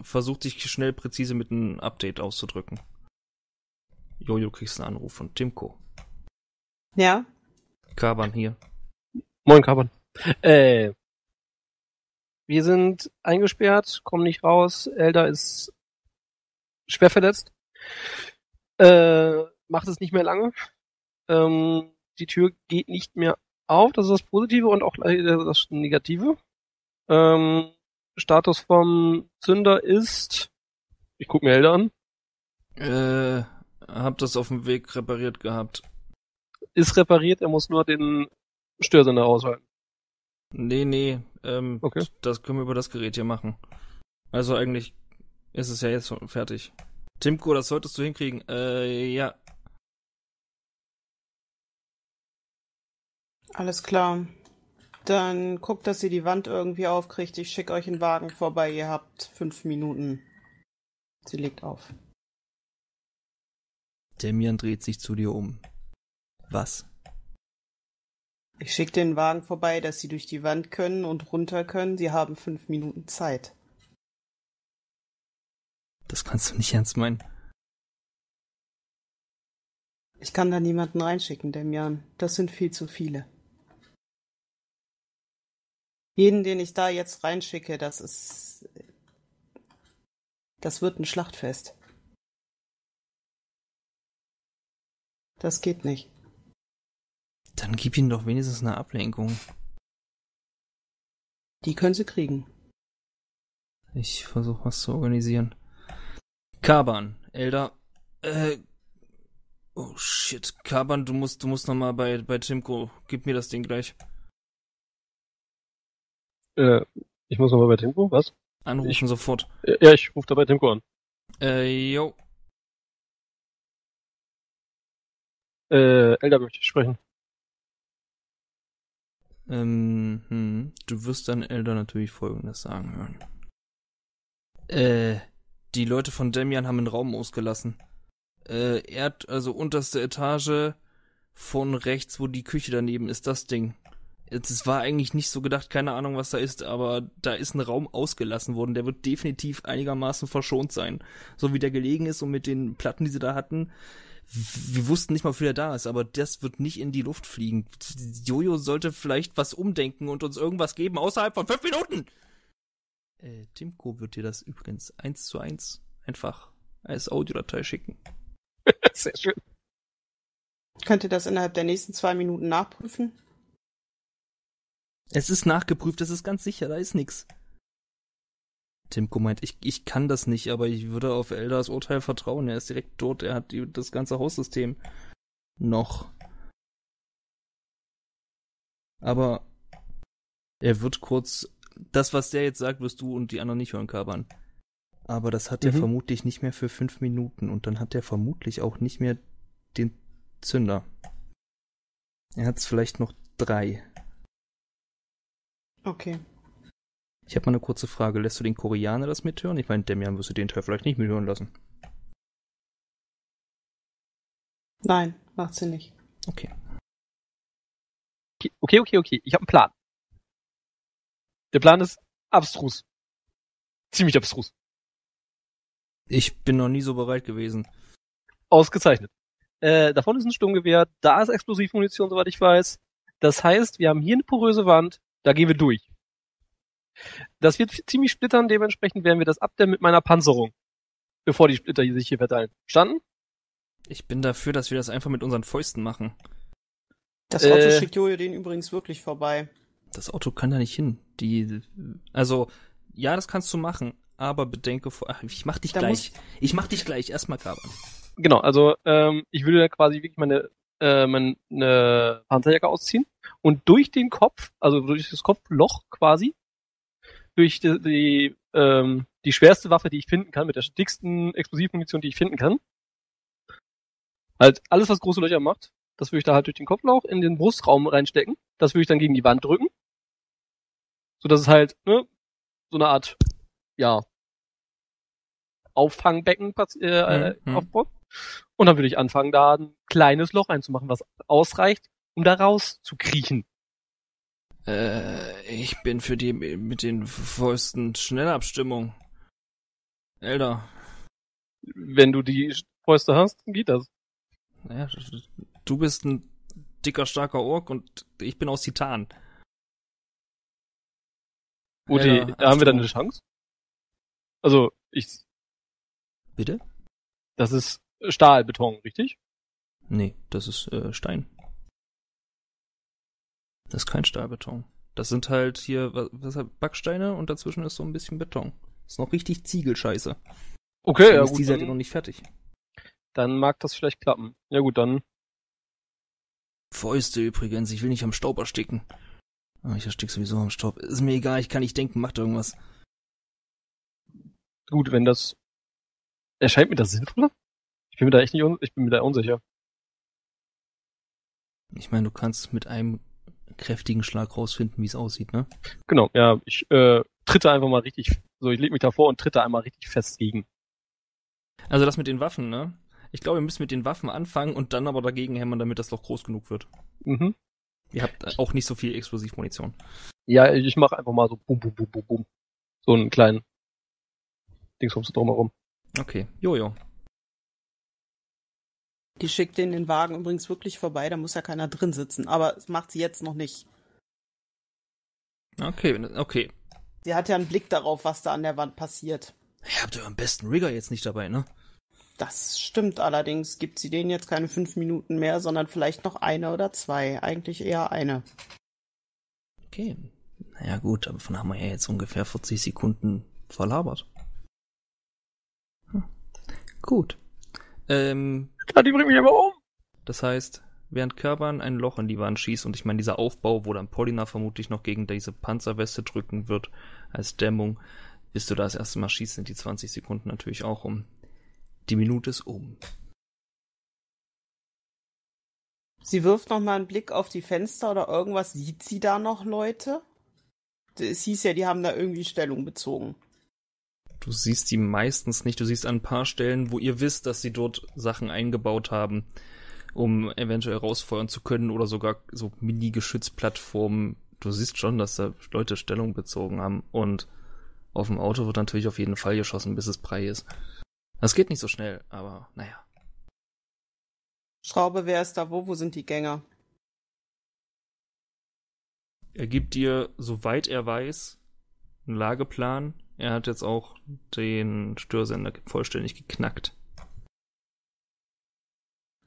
versuch dich schnell präzise mit einem Update auszudrücken. Jojo, kriegst einen Anruf von Timko.
Ja?
Kaban hier.
Moin, Carbon. Äh, wir sind eingesperrt, kommen nicht raus. Elder ist schwer verletzt. Äh, macht es nicht mehr lange. Ähm, die Tür geht nicht mehr auf. Das ist das Positive und auch das Negative. Ähm, Status vom Zünder ist, ich guck mir Elder an,
Äh, hab das auf dem Weg repariert gehabt.
ist repariert. Er muss nur den Störsender ausschalten.
Nee, nee, ähm,
Okay.
das können wir über das Gerät hier machen. Also eigentlich ist es ja jetzt schon fertig. Timko, das solltest du hinkriegen. Äh, ja.
Alles klar. Dann guckt, dass ihr die Wand irgendwie aufkriegt. Ich schicke euch einen Wagen vorbei. Ihr habt fünf Minuten. Sie legt auf.
Demian dreht sich zu dir um. Was?
Ich schicke den Wagen vorbei, dass sie durch die Wand können und runter können. Sie haben fünf Minuten Zeit.
Das kannst du nicht ernst meinen.
Ich kann da niemanden reinschicken, Demian. Das sind viel zu viele. Jeden, den ich da jetzt reinschicke, das ist. Das wird ein Schlachtfest. Das geht nicht.
Dann gib ihnen doch wenigstens eine Ablenkung.
Die können sie kriegen.
Ich versuche was zu organisieren. Kaban, Elder. Äh. Oh shit, Kaban, du musst, du musst noch mal bei bei Timko. Gib mir das Ding gleich.
Äh, ich muss nochmal bei Timko, was?
Anrufen
Ich-
sofort.
Ja, ich rufe da bei Timko an.
Äh, jo.
Äh, Elder möchte ich sprechen.
Ähm, hm, du wirst deinen Eltern natürlich folgendes sagen hören. Äh, die Leute von Demian haben einen Raum ausgelassen. Äh, Erd, also unterste Etage von rechts, wo die Küche daneben ist, das Ding. Es war eigentlich nicht so gedacht, keine Ahnung, was da ist, aber da ist ein Raum ausgelassen worden, der wird definitiv einigermaßen verschont sein. So wie der gelegen ist und mit den Platten, die sie da hatten, wir wussten nicht mal, wofür der da ist, aber das wird nicht in die Luft fliegen. Jojo sollte vielleicht was umdenken und uns irgendwas geben außerhalb von fünf Minuten. Äh, Timko wird dir das übrigens eins zu eins einfach als Audiodatei schicken. (laughs)
Sehr schön.
Könnt ihr das innerhalb der nächsten zwei Minuten nachprüfen?
Es ist nachgeprüft, das ist ganz sicher, da ist nix. Timko meint, ich, ich kann das nicht, aber ich würde auf Elders Urteil vertrauen. Er ist direkt dort, er hat die, das ganze Haussystem noch. Aber er wird kurz, das, was der jetzt sagt, wirst du und die anderen nicht hören, Kaban. Aber das hat er
Mhm.
vermutlich nicht mehr für fünf Minuten und dann hat er vermutlich auch nicht mehr den Zünder. Er hat es vielleicht noch drei.
Okay.
Ich habe mal eine kurze Frage. Lässt du den Koreaner das mithören? Ich meine, Demian wirst du den Teil vielleicht nicht mithören lassen.
Nein, macht sie nicht.
Okay.
Okay, okay, okay. Ich habe einen Plan. Der Plan ist abstrus. Ziemlich abstrus.
Ich bin noch nie so bereit gewesen.
Ausgezeichnet. Äh, davon ist ein Sturmgewehr, da ist Explosivmunition, soweit ich weiß. Das heißt, wir haben hier eine poröse Wand, da gehen wir durch. Das wird ziemlich splittern, dementsprechend werden wir das abdämmen mit meiner Panzerung. bevor die Splitter sich hier verteilen. Verstanden?
Ich bin dafür, dass wir das einfach mit unseren Fäusten machen.
Das Auto
Äh.
schickt Jojo den übrigens wirklich vorbei.
Das Auto kann da nicht hin. Die, also, ja, das kannst du machen, aber bedenke vor, ach, ich mach dich
Da
gleich. Ich mach dich gleich. Erstmal kabern.
Genau, also ähm, ich würde da quasi wirklich meine, äh, meine Panzerjacke ausziehen und durch den Kopf, also durch das Kopfloch quasi, durch die, die, ähm, die schwerste Waffe, die ich finden kann, mit der dicksten Explosivmunition, die ich finden kann, halt alles, was große Löcher macht, das würde ich da halt durch den Kopfloch in den Brustraum reinstecken, das würde ich dann gegen die Wand drücken, so dass es halt ne, so eine Art, ja, Auffangbecken pass- äh,
Mhm, mhm.
aufbaut. Und dann würde ich anfangen, da ein kleines Loch reinzumachen, was ausreicht, um da raus zu kriechen.
Äh, ich bin für die mit den Fäusten Schnellabstimmung. Elder.
Wenn du die Fäuste hast, dann geht das.
Naja, du bist ein dicker, starker Ork und ich bin aus Titan.
Die, da haben wir dann eine Chance. Also, ich,
Bitte?
das ist Stahlbeton, richtig?
Nee, das ist äh, Stein. Das ist kein Stahlbeton. Das sind halt hier, was, halt Backsteine und dazwischen ist so ein bisschen Beton. ist noch richtig Ziegelscheiße.
Okay,
Deswegen
ja
ist
gut,
die Seite noch nicht fertig.
dann mag das vielleicht klappen. Ja gut, dann,
Fäuste übrigens, ich will nicht am Staub ersticken. Ah, ich erstick sowieso am Staub. Ist mir egal, ich kann nicht denken, macht irgendwas.
gut, wenn das, erscheint mir das sinnvoller? Ich bin mir da echt nicht, un ich bin mir da unsicher.
Ich meine, du kannst mit einem kräftigen Schlag rausfinden, wie es aussieht, ne?
Genau, ja, ich äh, tritte einfach mal richtig, so ich leg mich davor und tritte einmal richtig fest gegen.
Also das mit den Waffen, ne? Ich glaube, wir müssen mit den Waffen anfangen und dann aber dagegen hämmern, damit das Loch groß genug wird.
Mhm.
Ihr habt auch nicht so viel Explosivmunition.
Ja, ich mache einfach mal so bum, bum, bum, bum, bum. So einen kleinen Dingsbums drumherum.
Okay, Jojo.
Die schickt den den Wagen übrigens wirklich vorbei, da muss ja keiner drin sitzen. Aber das macht sie jetzt noch nicht.
Okay, okay.
Sie hat ja einen Blick darauf, was da an der Wand passiert.
Ihr habt euren besten Rigger jetzt nicht dabei, ne?
Das stimmt allerdings. Gibt sie denen jetzt keine fünf Minuten mehr, sondern vielleicht noch eine oder zwei. Eigentlich eher eine.
Okay. Naja gut, aber von haben wir ja jetzt ungefähr 40 Sekunden verlabert. Hm. Gut. Ähm,
die bringt mich aber um.
das heißt, während Körban ein Loch in die Wand schießt und ich meine, dieser Aufbau, wo dann Polina vermutlich noch gegen diese Panzerweste drücken wird als Dämmung, bis du da das erste Mal schießt, sind die 20 Sekunden natürlich auch um. Die Minute ist um.
Sie wirft noch mal einen Blick auf die Fenster oder irgendwas. Sieht sie da noch Leute? Es hieß ja, die haben da irgendwie Stellung bezogen.
Du siehst die meistens nicht. Du siehst an ein paar Stellen, wo ihr wisst, dass sie dort Sachen eingebaut haben, um eventuell rausfeuern zu können oder sogar so Mini-Geschützplattformen. Du siehst schon, dass da Leute Stellung bezogen haben und auf dem Auto wird natürlich auf jeden Fall geschossen, bis es Brei ist. Das geht nicht so schnell, aber naja.
Schraube, wer ist da wo? Wo sind die Gänger?
Er gibt dir, soweit er weiß, einen Lageplan. Er hat jetzt auch den Störsender vollständig geknackt.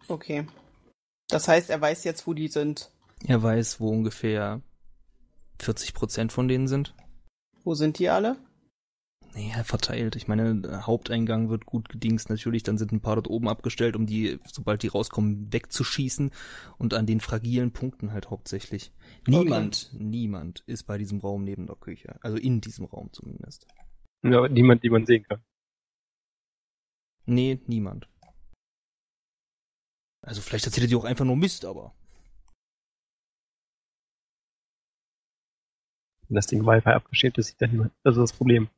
Okay. Das heißt, er weiß jetzt, wo die sind.
Er weiß, wo ungefähr 40 Prozent von denen sind.
Wo sind die alle?
Nee, verteilt. Ich meine, der Haupteingang wird gut gedingst natürlich, dann sind ein paar dort oben abgestellt, um die, sobald die rauskommen, wegzuschießen und an den fragilen Punkten halt hauptsächlich. Niemand, niemand ist bei diesem Raum neben der Küche. Also in diesem Raum zumindest.
Ja, aber niemand, die man sehen kann.
Nee, niemand. Also vielleicht erzählt er dir auch einfach nur Mist, aber.
Wenn das Ding Wi-Fi abgeschirmt ist, sieht dann niemand. Das ist das Problem.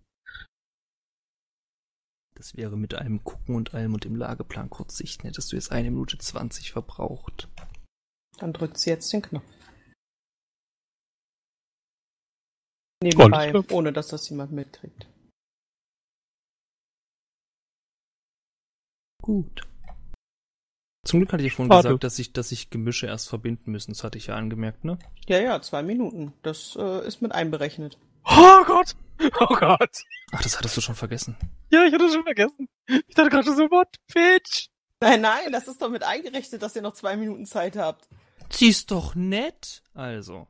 Das wäre mit allem Gucken und allem und dem Lageplan Kurzsichten, hättest du jetzt eine Minute 20 verbraucht.
Dann drückt sie jetzt den Knopf. Nebenbei, ohne dass das jemand mitkriegt.
Gut. Zum Glück hatte ich ja vorhin
Warte.
gesagt, dass sich dass sich Gemische erst verbinden müssen. Das hatte ich ja angemerkt, ne?
Ja, ja, zwei Minuten. Das äh, ist mit einberechnet.
Oh Gott! Oh Gott.
Ach, das hattest du schon vergessen.
Ja, ich hatte es schon vergessen. Ich dachte gerade so, what, bitch?
Nein, nein, das ist doch mit eingerechnet, dass ihr noch zwei Minuten Zeit habt.
Sie ist doch nett. Also,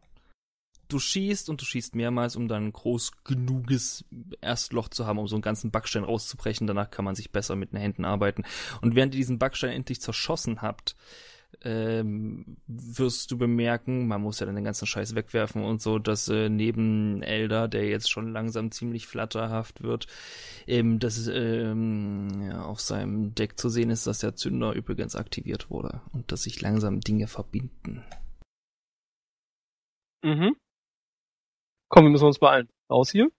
du schießt und du schießt mehrmals, um dann ein groß genuges Erstloch zu haben, um so einen ganzen Backstein rauszubrechen. Danach kann man sich besser mit den Händen arbeiten. Und während ihr diesen Backstein endlich zerschossen habt, ähm, wirst du bemerken, man muss ja dann den ganzen Scheiß wegwerfen und so, dass äh, neben Elder, der jetzt schon langsam ziemlich flatterhaft wird, ähm, dass ähm, ja, auf seinem Deck zu sehen ist, dass der Zünder übrigens aktiviert wurde und dass sich langsam Dinge verbinden.
Mhm. Komm, wir müssen uns beeilen. Raus hier.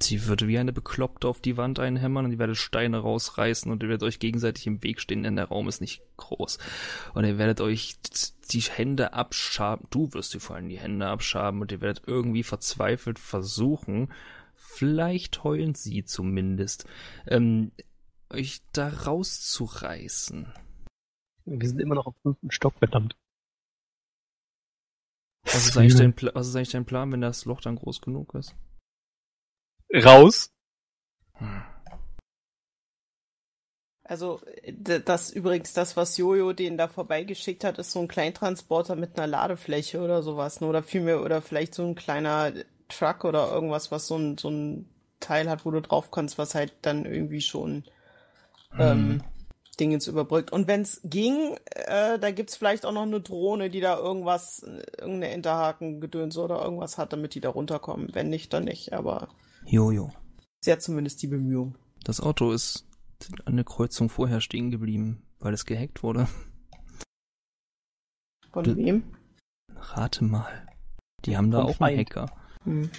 Sie würde wie eine Bekloppte auf die Wand einhämmern und ihr werdet Steine rausreißen und ihr werdet euch gegenseitig im Weg stehen, denn der Raum ist nicht groß. Und ihr werdet euch die Hände abschaben. Du wirst dir vor allem die Hände abschaben und ihr werdet irgendwie verzweifelt versuchen, vielleicht heulen sie zumindest, ähm, euch da rauszureißen.
Wir sind immer noch auf fünften Stock, verdammt.
Was ist, eigentlich dein Pla was ist eigentlich dein Plan, wenn das Loch dann groß genug ist?
Raus.
Hm.
Also, d- das übrigens, das, was Jojo den da vorbeigeschickt hat, ist so ein Kleintransporter mit einer Ladefläche oder sowas, ne? Oder vielmehr, oder vielleicht so ein kleiner Truck oder irgendwas, was so ein, so ein Teil hat, wo du drauf kannst, was halt dann irgendwie schon ähm, Dingens überbrückt. Und wenn es ging, äh, da gibt's vielleicht auch noch eine Drohne, die da irgendwas, irgendeine Enterhaken-Gedöns oder irgendwas hat, damit die da runterkommen. Wenn nicht, dann nicht. Aber
Jojo.
sie hat zumindest die Bemühung.
Das Auto ist an der Kreuzung vorher stehen geblieben, weil es gehackt wurde.
Von
Du-
wem?
Rate mal. Die haben da
Vom
auch einen
Feind.
Hacker.
Hm.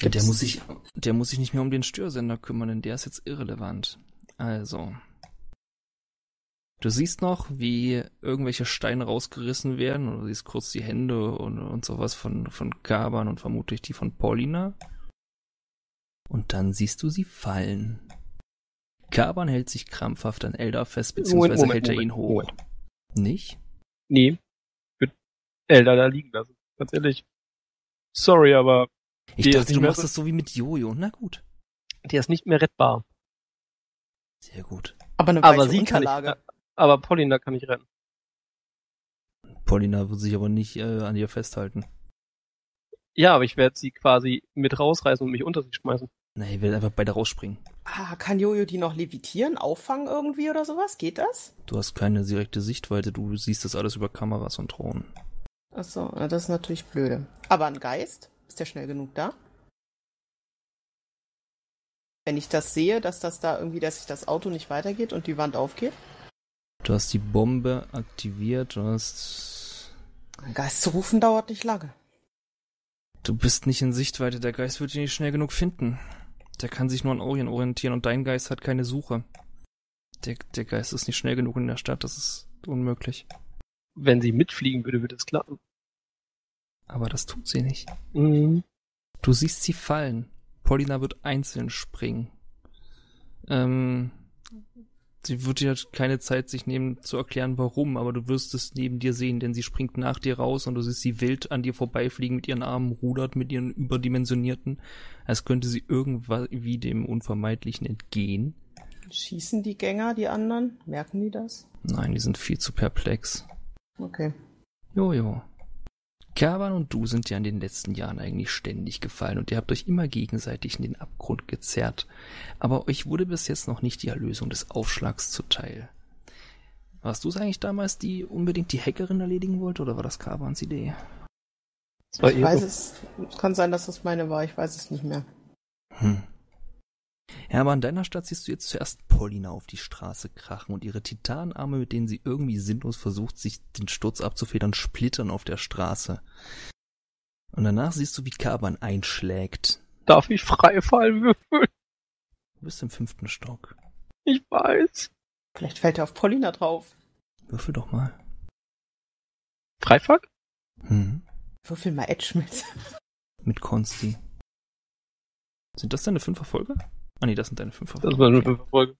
Ja, der muss sich, der muss sich nicht mehr um den Störsender kümmern, denn der ist jetzt irrelevant. Also. Du siehst noch, wie irgendwelche Steine rausgerissen werden, und du siehst kurz die Hände und, und sowas von, von Gaban und vermutlich die von Paulina. Und dann siehst du sie fallen. Gaban hält sich krampfhaft an Elda fest, beziehungsweise
Moment,
hält er
Moment,
ihn hoch.
Moment.
Nicht?
Nee. Wird Elder da liegen lassen. Ganz ehrlich. Sorry, aber
Ich dachte, du machst das so wie mit Jojo. Na gut.
der ist nicht mehr rettbar.
Sehr gut.
Aber eine
Aber
weiche
sie kann ich,
Unterlage.
Aber Paulina kann ich retten.
Paulina wird sich aber nicht äh, an dir festhalten.
Ja, aber ich werde sie quasi mit rausreißen und mich unter sie schmeißen.
Nee, ich will einfach beide rausspringen.
Ah, kann Jojo die noch levitieren, auffangen irgendwie oder sowas? Geht das?
Du hast keine direkte Sichtweite, du siehst das alles über Kameras und Drohnen.
Achso, das ist natürlich blöde. Aber ein Geist? Ist der schnell genug da? Wenn ich das sehe, dass das da irgendwie, dass sich das Auto nicht weitergeht und die Wand aufgeht?
Du hast die Bombe aktiviert, du hast...
Ein Geist zu rufen dauert nicht lange.
Du bist nicht in Sichtweite, der Geist wird dich nicht schnell genug finden. Der kann sich nur an Orient orientieren und dein Geist hat keine Suche. Der, der Geist ist nicht schnell genug in der Stadt, das ist unmöglich.
Wenn sie mitfliegen würde, würde es klappen.
Aber das tut sie nicht.
Mhm.
Du siehst sie fallen. Paulina wird einzeln springen. Ähm, sie wird dir keine Zeit sich nehmen zu erklären, warum, aber du wirst es neben dir sehen, denn sie springt nach dir raus und du siehst sie wild an dir vorbeifliegen mit ihren Armen, rudert mit ihren überdimensionierten, als könnte sie irgendwie dem Unvermeidlichen entgehen.
Schießen die Gänger, die anderen? Merken die das?
Nein, die sind viel zu perplex.
Okay.
Jojo. Kaban und du sind ja in den letzten Jahren eigentlich ständig gefallen und ihr habt euch immer gegenseitig in den Abgrund gezerrt. Aber euch wurde bis jetzt noch nicht die Erlösung des Aufschlags zuteil. Warst du es eigentlich damals, die unbedingt die Hackerin erledigen wollte, oder war das Kabans Idee?
Ich weiß es. Es kann sein, dass das meine war. Ich weiß es nicht mehr.
Hm. Ja, aber an deiner Stadt siehst du jetzt zuerst Paulina auf die Straße krachen und ihre Titanarme, mit denen sie irgendwie sinnlos versucht, sich den Sturz abzufedern, splittern auf der Straße. Und danach siehst du, wie Kaban einschlägt.
Darf ich Freifall würfeln?
Du bist im fünften Stock.
Ich weiß.
Vielleicht fällt er auf Paulina drauf.
Würfel doch mal.
Freifuck?
Hm.
Würfel mal Edge mit.
Mit Konsti. Sind das deine fünf Erfolge? Ah nee, das sind deine fünf Erfolge.
Das war nur eine Folge.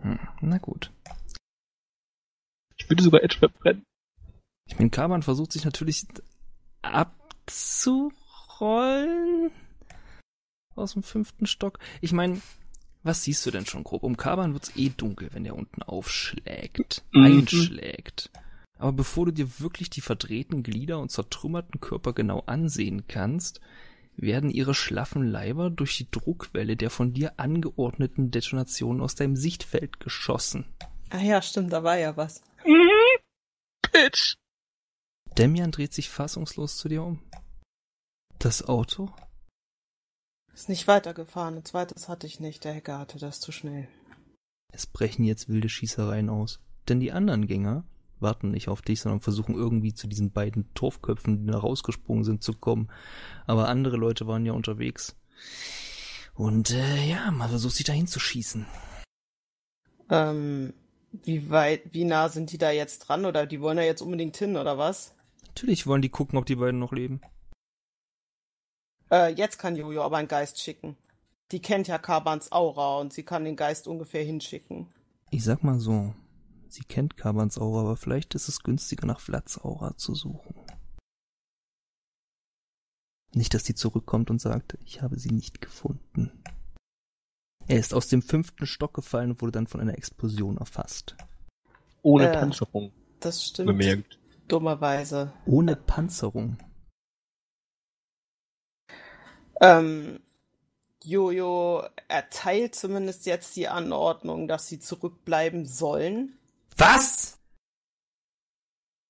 Hm. Na gut.
Ich würde sogar Edge verbrennen.
Ich meine, Kaban versucht sich natürlich abzurollen. Aus dem fünften Stock? Ich meine, was siehst du denn schon grob? Um Kaban wird's eh dunkel, wenn er unten aufschlägt,
Mhm.
einschlägt. Aber bevor du dir wirklich die verdrehten Glieder und zertrümmerten Körper genau ansehen kannst, werden ihre schlaffen Leiber durch die Druckwelle der von dir angeordneten Detonation aus deinem Sichtfeld geschossen.
Ah ja, stimmt, da war ja was.
Bitch!
Demian dreht sich fassungslos zu dir um. Das Auto?
Ist nicht weitergefahren. Ein zweites hatte ich nicht. Der Hacker hatte das zu schnell.
Es brechen jetzt wilde Schießereien aus. Denn die anderen Gänger warten nicht auf dich, sondern versuchen irgendwie zu diesen beiden Torfköpfen, die da rausgesprungen sind, zu kommen. Aber andere Leute waren ja unterwegs. Und äh, ja, man versucht sich dahin zu schießen.
Ähm, wie weit, wie nah sind die da jetzt dran? Oder die wollen da jetzt unbedingt hin, oder was?
Natürlich wollen die gucken, ob die beiden noch leben.
Äh, jetzt kann Jojo aber einen Geist schicken. Die kennt ja Kabans Aura und sie kann den Geist ungefähr hinschicken.
Ich sag mal so, sie kennt Kabans Aura, aber vielleicht ist es günstiger, nach Vlads Aura zu suchen. Nicht, dass die zurückkommt und sagt, ich habe sie nicht gefunden. Er ist aus dem fünften Stock gefallen und wurde dann von einer Explosion erfasst.
Ohne
Äh.
Panzerung.
Das stimmt.
Bemerkt.
Dummerweise.
Ohne Panzerung.
Ähm, Jojo erteilt zumindest jetzt die Anordnung, dass sie zurückbleiben sollen.
Was?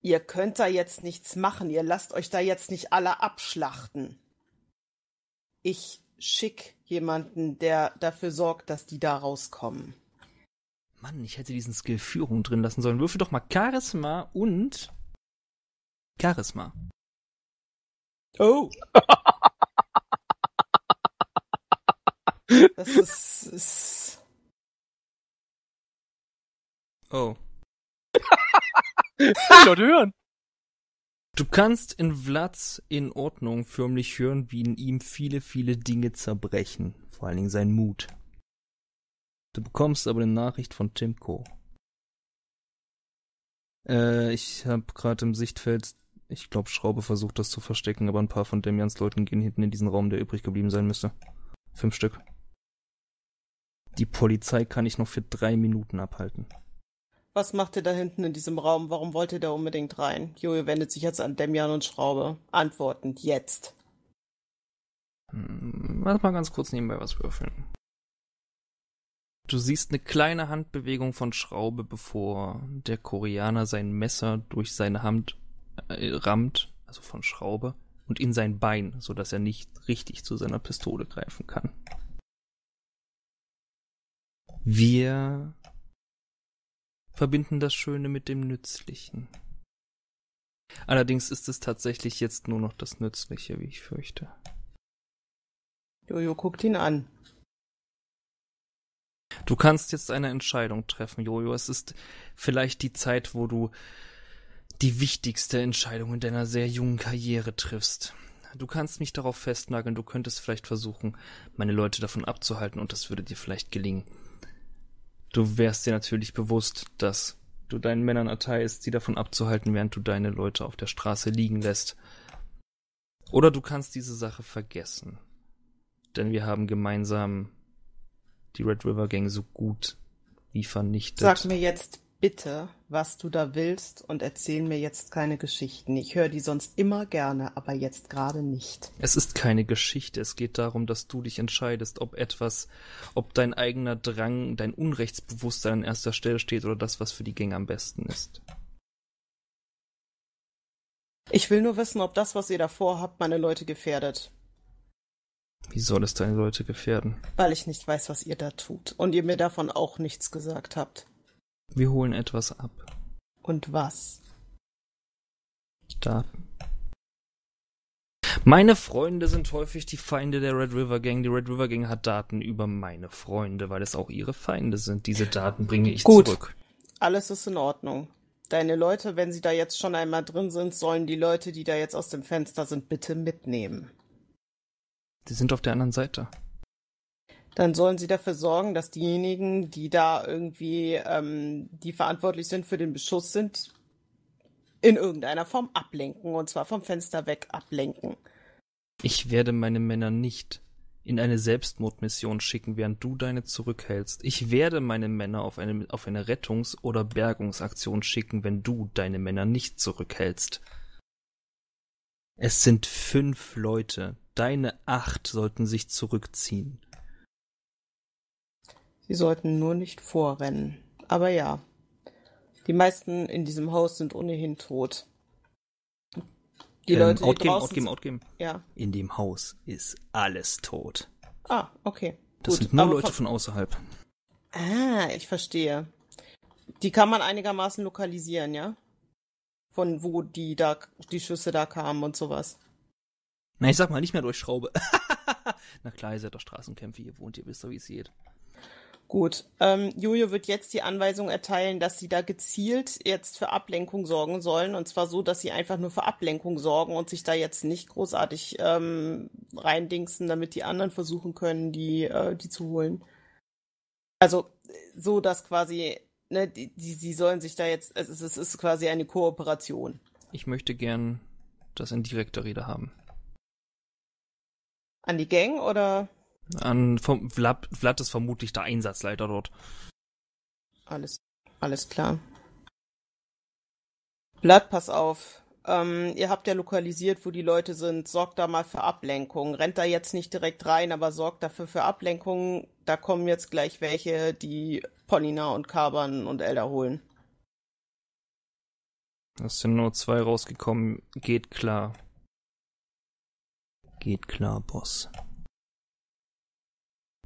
Ihr könnt da jetzt nichts machen. Ihr lasst euch da jetzt nicht alle abschlachten. Ich schick jemanden, der dafür sorgt, dass die da rauskommen.
Mann, ich hätte diesen Skill Führung drin lassen sollen. Würfel doch mal Charisma und Charisma.
Oh. (laughs) Das ist, ist
Oh.
Die Leute hören.
Du kannst in Vlads in Ordnung förmlich hören, wie in ihm viele, viele Dinge zerbrechen. Vor allen Dingen sein Mut. Du bekommst aber eine Nachricht von Timko. Äh, ich hab gerade im Sichtfeld, ich glaube, Schraube versucht das zu verstecken, aber ein paar von Demians Leuten gehen hinten in diesen Raum, der übrig geblieben sein müsste. Fünf Stück. Die Polizei kann ich noch für drei Minuten abhalten.
Was macht ihr da hinten in diesem Raum? Warum wollt ihr da unbedingt rein? Jojo wendet sich jetzt an Demian und Schraube. Antwortend jetzt.
Hm, Lass mal ganz kurz nebenbei was würfeln. Du siehst eine kleine Handbewegung von Schraube, bevor der Koreaner sein Messer durch seine Hand äh, rammt, also von Schraube, und in sein Bein, so dass er nicht richtig zu seiner Pistole greifen kann. Wir verbinden das Schöne mit dem Nützlichen. Allerdings ist es tatsächlich jetzt nur noch das Nützliche, wie ich fürchte.
Jojo guckt ihn an.
Du kannst jetzt eine Entscheidung treffen, Jojo. Es ist vielleicht die Zeit, wo du die wichtigste Entscheidung in deiner sehr jungen Karriere triffst. Du kannst mich darauf festnageln, du könntest vielleicht versuchen, meine Leute davon abzuhalten und das würde dir vielleicht gelingen. Du wärst dir natürlich bewusst, dass du deinen Männern erteilst, sie davon abzuhalten, während du deine Leute auf der Straße liegen lässt. Oder du kannst diese Sache vergessen. Denn wir haben gemeinsam die Red River Gang so gut wie vernichtet.
Sag mir jetzt bitte, was du da willst und erzähl mir jetzt keine Geschichten. Ich höre die sonst immer gerne, aber jetzt gerade nicht.
Es ist keine Geschichte, es geht darum, dass du dich entscheidest, ob etwas, ob dein eigener Drang, dein Unrechtsbewusstsein an erster Stelle steht oder das, was für die Gang am besten ist.
Ich will nur wissen, ob das, was ihr davor habt, meine Leute gefährdet.
Wie soll es deine Leute gefährden?
Weil ich nicht weiß, was ihr da tut. Und ihr mir davon auch nichts gesagt habt.
Wir holen etwas ab.
Und was?
Daten. Meine Freunde sind häufig die Feinde der Red River Gang. Die Red River Gang hat Daten über meine Freunde, weil es auch ihre Feinde sind. Diese Daten bringe ich
Gut.
zurück.
Alles ist in Ordnung. Deine Leute, wenn sie da jetzt schon einmal drin sind, sollen die Leute, die da jetzt aus dem Fenster sind, bitte mitnehmen.
Die sind auf der anderen Seite.
Dann sollen sie dafür sorgen, dass diejenigen, die da irgendwie, ähm, die verantwortlich sind für den Beschuss sind, in irgendeiner Form ablenken. Und zwar vom Fenster weg ablenken.
Ich werde meine Männer nicht in eine Selbstmordmission schicken, während du deine zurückhältst. Ich werde meine Männer auf eine, auf eine Rettungs- oder Bergungsaktion schicken, wenn du deine Männer nicht zurückhältst. Es sind fünf Leute. Deine acht sollten sich zurückziehen.
Sie sollten nur nicht vorrennen. Aber ja, die meisten in diesem Haus sind ohnehin tot.
Die ähm, Leute, die outgame, draußen outgame, outgame.
Ja.
In dem Haus ist alles tot.
Ah, okay.
Das Gut, sind nur Leute von, von außerhalb.
Ah, ich verstehe. Die kann man einigermaßen lokalisieren, ja? Von wo die da, die Schüsse da kamen und sowas.
Na, ich sag mal nicht mehr durch Schraube. (laughs) Na klar, ihr seid doch Straßenkämpfe, ihr wohnt, ihr wisst doch, wie es geht.
Gut, ähm, Jojo wird jetzt die Anweisung erteilen, dass sie da gezielt jetzt für Ablenkung sorgen sollen. Und zwar so, dass sie einfach nur für Ablenkung sorgen und sich da jetzt nicht großartig ähm, reindingsen, damit die anderen versuchen können, die, äh, die zu holen. Also so, dass quasi, ne, die, die, sie sollen sich da jetzt, es ist, es ist quasi eine Kooperation.
Ich möchte gern das in direkter Rede haben.
An die Gang oder?
An vom Vlad, Vlad ist vermutlich der Einsatzleiter dort.
Alles, alles klar. Vlad, pass auf. Ähm, ihr habt ja lokalisiert, wo die Leute sind. Sorgt da mal für Ablenkung. Rennt da jetzt nicht direkt rein, aber sorgt dafür für Ablenkung. Da kommen jetzt gleich welche, die Ponina und Kaban und Elder holen.
Es sind nur zwei rausgekommen. Geht klar. Geht klar, Boss.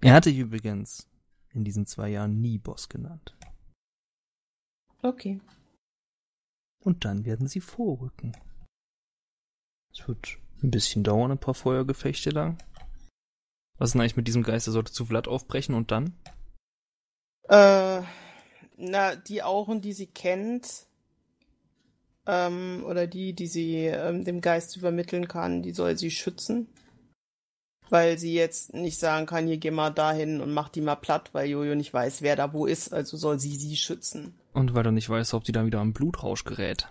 Er hatte dich übrigens in diesen zwei Jahren nie Boss genannt.
Okay.
Und dann werden sie vorrücken. Es wird ein bisschen dauern, ein paar Feuergefechte lang. Was ist denn eigentlich mit diesem Geist? Er sollte zu Vlad aufbrechen und dann?
Äh, na, die Auren, die sie kennt, ähm, oder die, die sie ähm, dem Geist übermitteln kann, die soll sie schützen weil sie jetzt nicht sagen kann, hier geh mal dahin und mach die mal platt, weil Jojo nicht weiß, wer da wo ist, also soll sie sie schützen.
Und weil er nicht weiß, ob sie da wieder am Blutrausch gerät.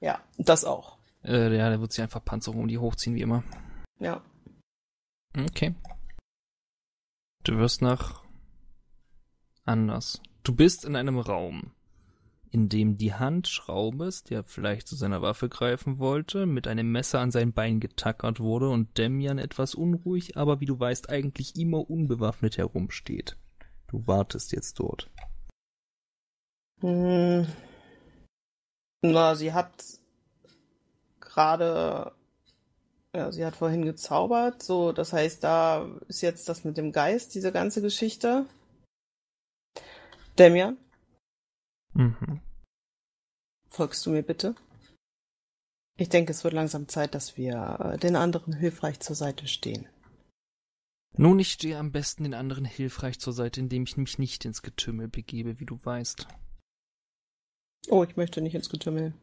Ja, das auch.
Äh, ja, der wird sich einfach Panzerung um die hochziehen, wie immer.
Ja.
Okay. Du wirst nach anders. Du bist in einem Raum in dem die Hand Schraubes, der vielleicht zu seiner Waffe greifen wollte, mit einem Messer an sein Bein getackert wurde und Demian etwas unruhig, aber wie du weißt, eigentlich immer unbewaffnet herumsteht. Du wartest jetzt dort.
Hm. Na, sie hat gerade, ja, sie hat vorhin gezaubert, so, das heißt, da ist jetzt das mit dem Geist, diese ganze Geschichte. Demian?
Mhm.
Folgst du mir bitte? Ich denke, es wird langsam Zeit, dass wir äh, den anderen hilfreich zur Seite stehen.
Nun, ich stehe am besten den anderen hilfreich zur Seite, indem ich mich nicht ins Getümmel begebe, wie du weißt.
Oh, ich möchte nicht ins Getümmel.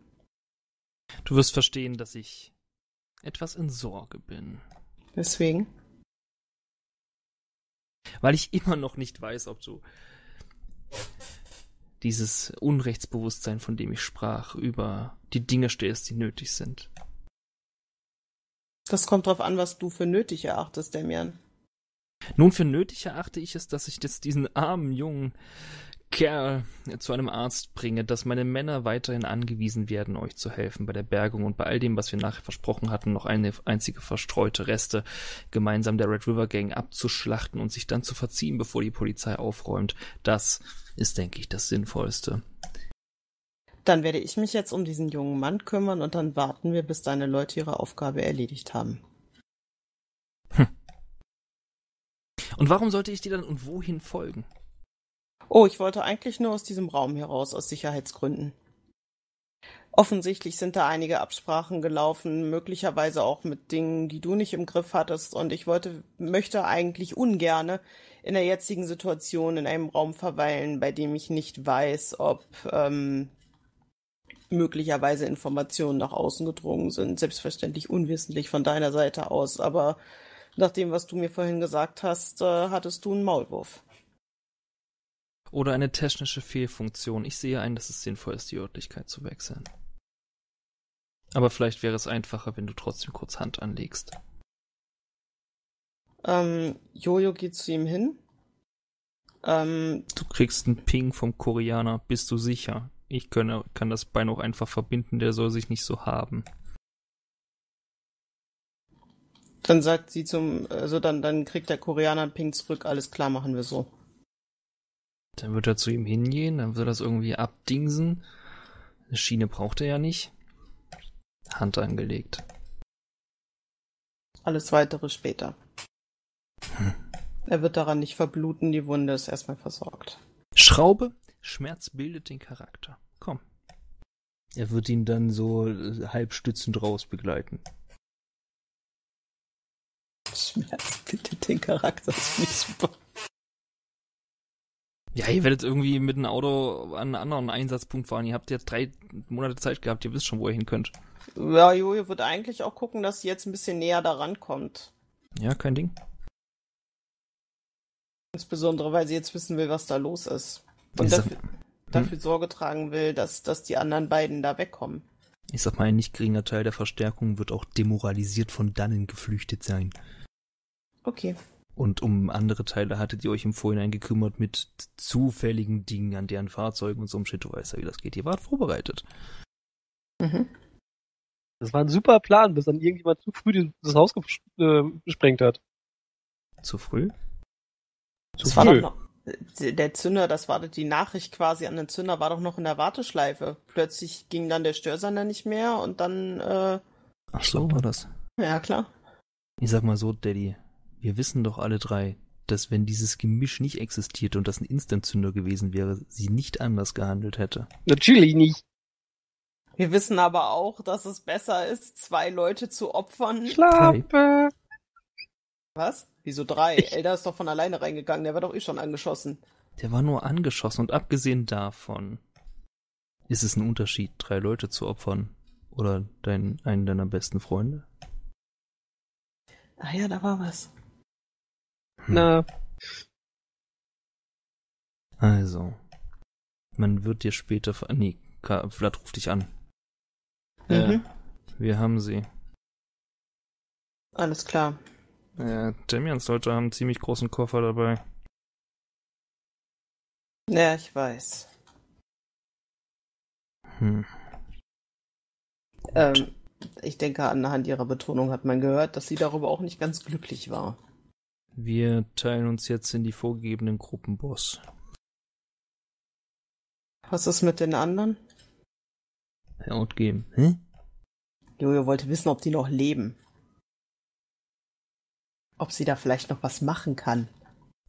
Du wirst verstehen, dass ich etwas in Sorge bin.
Weswegen?
Weil ich immer noch nicht weiß, ob du dieses Unrechtsbewusstsein, von dem ich sprach, über die Dinge stellst, die nötig sind.
Das kommt drauf an, was du für nötig erachtest, Damian.
Nun, für nötig erachte ich es, dass ich jetzt diesen armen jungen Kerl zu einem Arzt bringe, dass meine Männer weiterhin angewiesen werden, euch zu helfen bei der Bergung und bei all dem, was wir nachher versprochen hatten, noch eine einzige verstreute Reste gemeinsam der Red River Gang abzuschlachten und sich dann zu verziehen, bevor die Polizei aufräumt. Das ist, denke ich, das Sinnvollste.
Dann werde ich mich jetzt um diesen jungen Mann kümmern und dann warten wir, bis deine Leute ihre Aufgabe erledigt haben.
Hm. Und warum sollte ich dir dann und wohin folgen?
Oh, ich wollte eigentlich nur aus diesem Raum heraus, aus Sicherheitsgründen. Offensichtlich sind da einige Absprachen gelaufen, möglicherweise auch mit Dingen, die du nicht im Griff hattest. Und ich wollte, möchte eigentlich ungerne in der jetzigen Situation in einem Raum verweilen, bei dem ich nicht weiß, ob ähm, möglicherweise Informationen nach außen gedrungen sind. Selbstverständlich unwissentlich von deiner Seite aus, aber nach dem, was du mir vorhin gesagt hast, äh, hattest du einen Maulwurf.
Oder eine technische Fehlfunktion. Ich sehe ein, dass es sinnvoll ist, die Örtlichkeit zu wechseln. Aber vielleicht wäre es einfacher, wenn du trotzdem kurz Hand anlegst.
Ähm, Jojo geht zu ihm hin. Ähm,
Du kriegst einen Ping vom Koreaner, bist du sicher? Ich kann, kann das Bein auch einfach verbinden, der soll sich nicht so haben.
dann sagt sie zum, also dann, dann kriegt der Koreaner einen Ping zurück, alles klar, machen wir so.
Dann wird er zu ihm hingehen, dann wird er das irgendwie abdingsen. Eine Schiene braucht er ja nicht. Hand angelegt.
Alles weitere später.
Hm.
Er wird daran nicht verbluten, die Wunde ist erstmal versorgt.
Schraube, Schmerz bildet den Charakter. Komm. Er wird ihn dann so äh, halb stützend raus begleiten.
Schmerz bildet den Charakter, das finde ich super.
Ja, ihr werdet irgendwie mit einem Auto an einen anderen Einsatzpunkt fahren. Ihr habt jetzt drei Monate Zeit gehabt, ihr wisst schon, wo ihr hin könnt.
Ja, Jojo wird eigentlich auch gucken, dass sie jetzt ein bisschen näher daran kommt.
Ja, kein Ding.
Insbesondere, weil sie jetzt wissen will, was da los ist. Und
Ich sag-
dafür, dafür Sorge tragen will, dass, dass die anderen beiden da wegkommen.
Ich sag mal, ein nicht geringer Teil der Verstärkung wird auch demoralisiert von dannen geflüchtet sein.
Okay.
Und um andere Teile hattet ihr euch im Vorhinein gekümmert mit zufälligen Dingen an deren Fahrzeugen und so einem Shit. Du weißt ja, wie das geht. Ihr wart vorbereitet.
Mhm.
Das war ein super Plan, bis dann irgendjemand zu früh das Haus äh, gesprengt hat.
Zu früh?
Zu
Das war
früh.
noch, äh, der Zünder, das war die Nachricht quasi an den Zünder, war doch noch in der Warteschleife. Plötzlich ging dann der Störsender nicht mehr und dann, äh,
Ach so war das.
ja klar.
Ich sag mal so, Daddy. Wir wissen doch alle drei, dass wenn dieses Gemisch nicht existiert und das ein Instantzünder gewesen wäre, sie nicht anders gehandelt hätte.
Natürlich nicht.
Wir wissen aber auch, dass es besser ist, zwei Leute zu opfern.
Schlafe.
Was? Wieso drei?
Ich-
Elder ist doch von alleine reingegangen, der war doch eh schon angeschossen.
Der war nur angeschossen und abgesehen davon ist es ein Unterschied, drei Leute zu opfern oder dein, einen deiner besten Freunde.
Ah ja, da war was.
Hm.
Na,
Also, man wird dir später, ver- nee, Ka- Vlad ruft dich an.
Mhm.
Wir haben sie.
Alles klar.
Ja, Damians Leute haben einen ziemlich großen Koffer dabei.
Ja, ich weiß.
Hm.
Ähm, ich denke, anhand ihrer Betonung hat man gehört, dass sie darüber auch nicht ganz glücklich war.
Wir teilen uns jetzt in die vorgegebenen Gruppen, Boss.
Was ist mit den anderen?
Herr Outgeben. Hä?
Jojo wollte wissen, ob die noch leben. Ob sie da vielleicht noch was machen kann.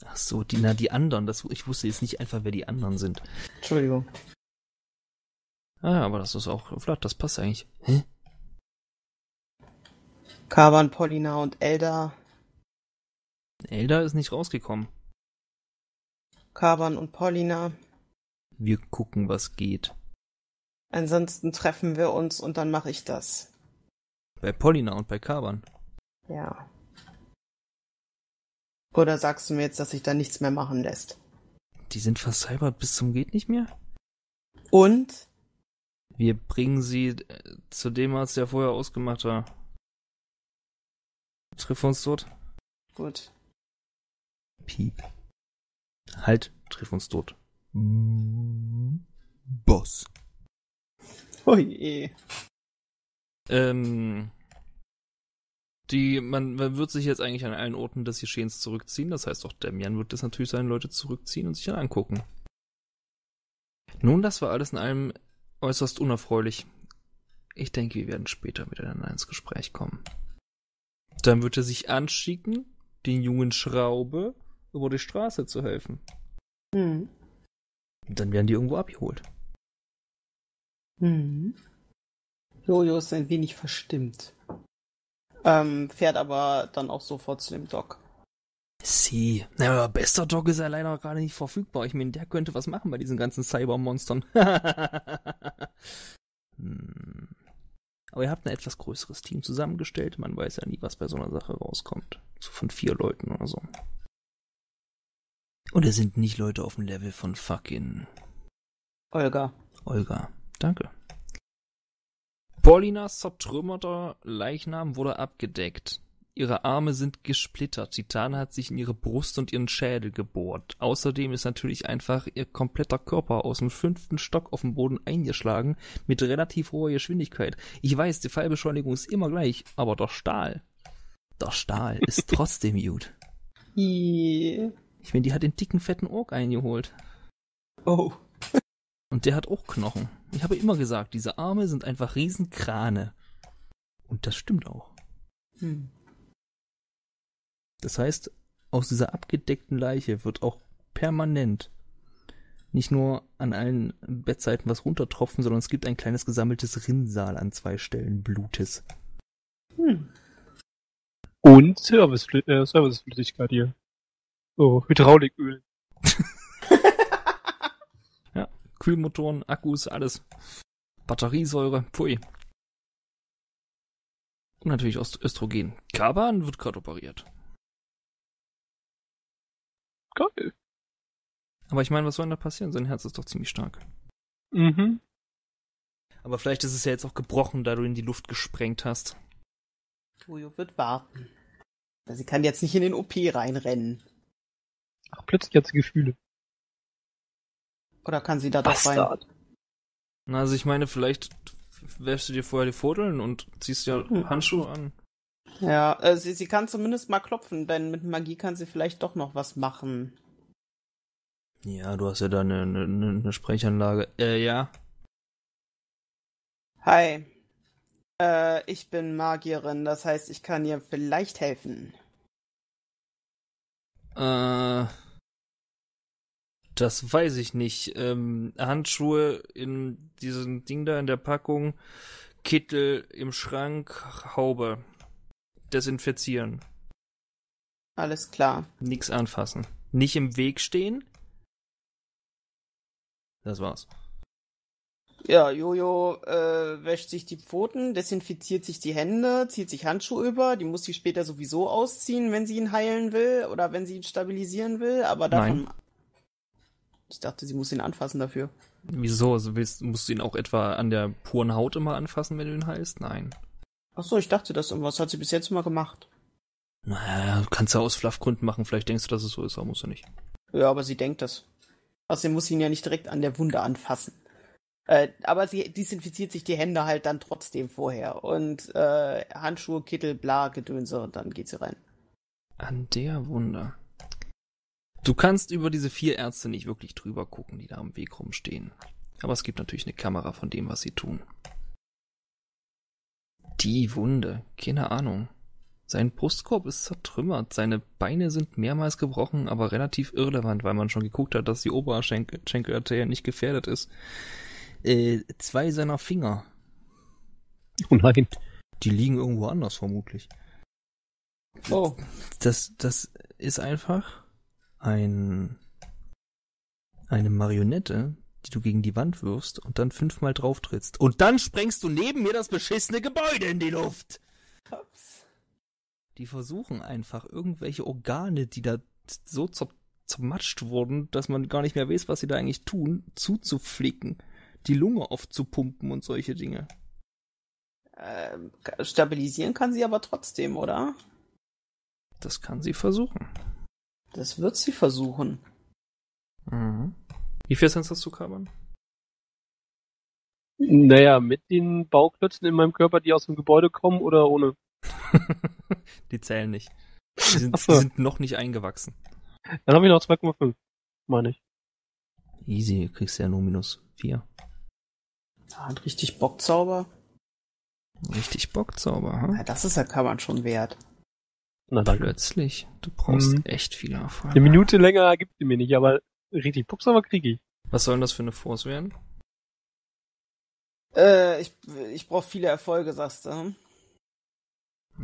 Ach so, die, na, die anderen. Das, ich wusste jetzt nicht einfach, wer die anderen sind.
Entschuldigung.
Ah, aber das ist auch, Vlad, das passt eigentlich. Hä?
Kaban, Paulina und Elda.
Elda ist nicht rausgekommen.
Kaban und Paulina.
Wir gucken, was geht.
Ansonsten treffen wir uns und dann mache ich das.
Bei Polina und bei Kaban.
Ja. Oder sagst du mir jetzt, dass sich da nichts mehr machen lässt?
Die sind vercybert bis zum geht nicht mehr?
Und?
Wir bringen sie äh, zu dem Arzt, der vorher ausgemacht war. Triff uns dort.
Gut.
Piep. Halt, triff uns dort. Boss.
Oje.
Ähm, die, man, man wird sich jetzt eigentlich an allen Orten des Geschehens zurückziehen. Das heißt, auch Damian wird das natürlich seine Leute zurückziehen und sich dann angucken. Nun, das war alles in allem äußerst unerfreulich. Ich denke, wir werden später miteinander ins Gespräch kommen. Dann wird er sich anschicken, den jungen Schraube über die Straße zu helfen.
Hm.
Und dann werden die irgendwo abgeholt.
Hm. Jojo ist ein wenig verstimmt. Ähm, fährt aber dann auch sofort zu dem Doc.
Sie. Na, aber bester Dog ist ja leider gerade nicht verfügbar. Ich meine, der könnte was machen bei diesen ganzen Cybermonstern. (laughs) hm. Aber ihr habt ein etwas größeres Team zusammengestellt. Man weiß ja nie, was bei so einer Sache rauskommt. So von vier Leuten oder so. Und es sind nicht Leute auf dem Level von fucking
Olga.
Olga. Danke. Paulinas zertrümmerter Leichnam wurde abgedeckt. Ihre Arme sind gesplittert. Titan hat sich in ihre Brust und ihren Schädel gebohrt. Außerdem ist natürlich einfach ihr kompletter Körper aus dem fünften Stock auf den Boden eingeschlagen mit relativ hoher Geschwindigkeit. Ich weiß, die Fallbeschleunigung ist immer gleich, aber der Stahl, der Stahl ist (laughs) trotzdem gut.
Ih.
Ich meine, die hat den dicken, fetten Ork eingeholt.
Oh.
Und der hat auch Knochen. Ich habe immer gesagt, diese Arme sind einfach Riesenkrane. Und das stimmt auch.
Hm.
Das heißt, aus dieser abgedeckten Leiche wird auch permanent nicht nur an allen Bettseiten was runtertropfen, sondern es gibt ein kleines gesammeltes Rinnsal an zwei Stellen Blutes.
Hm.
Und Service, äh, Serviceflüssigkeit hier. So, Hydrauliköl. (laughs)
Kühlmotoren, Akkus, alles. Batteriesäure, pfui. Und natürlich Öst- Östrogen. Kaban wird gerade operiert.
Geil.
Aber ich meine, was soll denn da passieren? Sein Herz ist doch ziemlich stark.
Mhm.
Aber vielleicht ist es ja jetzt auch gebrochen, da du in die Luft gesprengt hast.
Jojo wird warten. Sie kann jetzt nicht in den OP reinrennen.
Ach, plötzlich hat sie Gefühle.
Oder kann sie da doch rein?
Bastard.
Na, also ich meine, vielleicht wäschst du dir vorher die Foteln und ziehst ja
Hm.
Handschuhe an.
Ja, äh, sie, sie kann zumindest mal klopfen, denn mit Magie kann sie vielleicht doch noch was machen.
Ja, du hast ja da eine, eine, eine Sprechanlage. Äh, ja.
Hi. Äh, ich bin Magierin, das heißt, ich kann ihr vielleicht helfen.
Äh, das weiß ich nicht. Ähm, Handschuhe in diesem Ding da in der Packung, Kittel im Schrank, Haube. Desinfizieren.
Alles klar.
Nix anfassen. Nicht im Weg stehen. Das war's.
Ja, Jojo äh, wäscht sich die Pfoten, desinfiziert sich die Hände, zieht sich Handschuhe über. Die muss sie später sowieso ausziehen, wenn sie ihn heilen will oder wenn sie ihn stabilisieren will. Aber davon.
Nein.
Ich dachte, sie muss ihn anfassen dafür.
Wieso? Also willst, musst du ihn auch etwa an der puren Haut immer anfassen, wenn du ihn heilst? Nein.
Ach so, ich dachte das irgendwas hat sie bis jetzt immer gemacht.
Naja, kannst du aus Fluffgründen machen. Vielleicht denkst du, dass es so ist, aber musst du nicht.
Ja, aber sie denkt das. Außerdem muss sie ihn ja nicht direkt an der Wunde anfassen. Äh, aber sie desinfiziert sich die Hände halt dann trotzdem vorher. Und äh, Handschuhe, Kittel, bla, Gedönse und dann geht sie rein.
An der Wunde. Du kannst über diese vier Ärzte nicht wirklich drüber gucken, die da am Weg rumstehen. Aber es gibt natürlich eine Kamera von dem, was sie tun. Die Wunde, keine Ahnung. Sein Brustkorb ist zertrümmert, seine Beine sind mehrmals gebrochen, aber relativ irrelevant, weil man schon geguckt hat, dass die Oberschenkelarterie nicht gefährdet ist. Äh, zwei seiner Finger,
Oh nein.
die liegen irgendwo anders vermutlich.
Oh,
das, das ist einfach ein, eine Marionette, die du gegen die Wand wirfst und dann fünfmal drauf trittst. Und dann sprengst du neben mir das beschissene Gebäude in die Luft.
ups.
Die versuchen einfach irgendwelche Organe, die da so zer zermatscht wurden, dass man gar nicht mehr weiß, was sie da eigentlich tun, zuzuflicken, die Lunge oft zu pumpen und solche Dinge.
Ähm, stabilisieren kann sie aber trotzdem, oder?
Das kann sie versuchen.
Das wird sie versuchen.
Mhm. Wie viel Sens hast du, Kaban?
Naja, mit den Bauklötzen in meinem Körper, die aus dem Gebäude kommen oder ohne? (laughs)
die zählen nicht. Die sind, die sind noch nicht eingewachsen.
Dann habe ich noch 2,5, meine ich.
Easy, du kriegst ja nur minus
4. Hat richtig Bockzauber.
Richtig Bockzauber,
hm?
Ja,
das ist ja halt, kann man schon wert.
Na dann.
Plötzlich. Du brauchst
mhm.
echt viel Erfahrung.
Eine Minute länger gibt sie mir nicht, aber richtig Bockzauber kriege ich.
Was soll denn das für eine Force werden?
Äh, ich, ich brauch viele Erfolge, sagst du. Hm?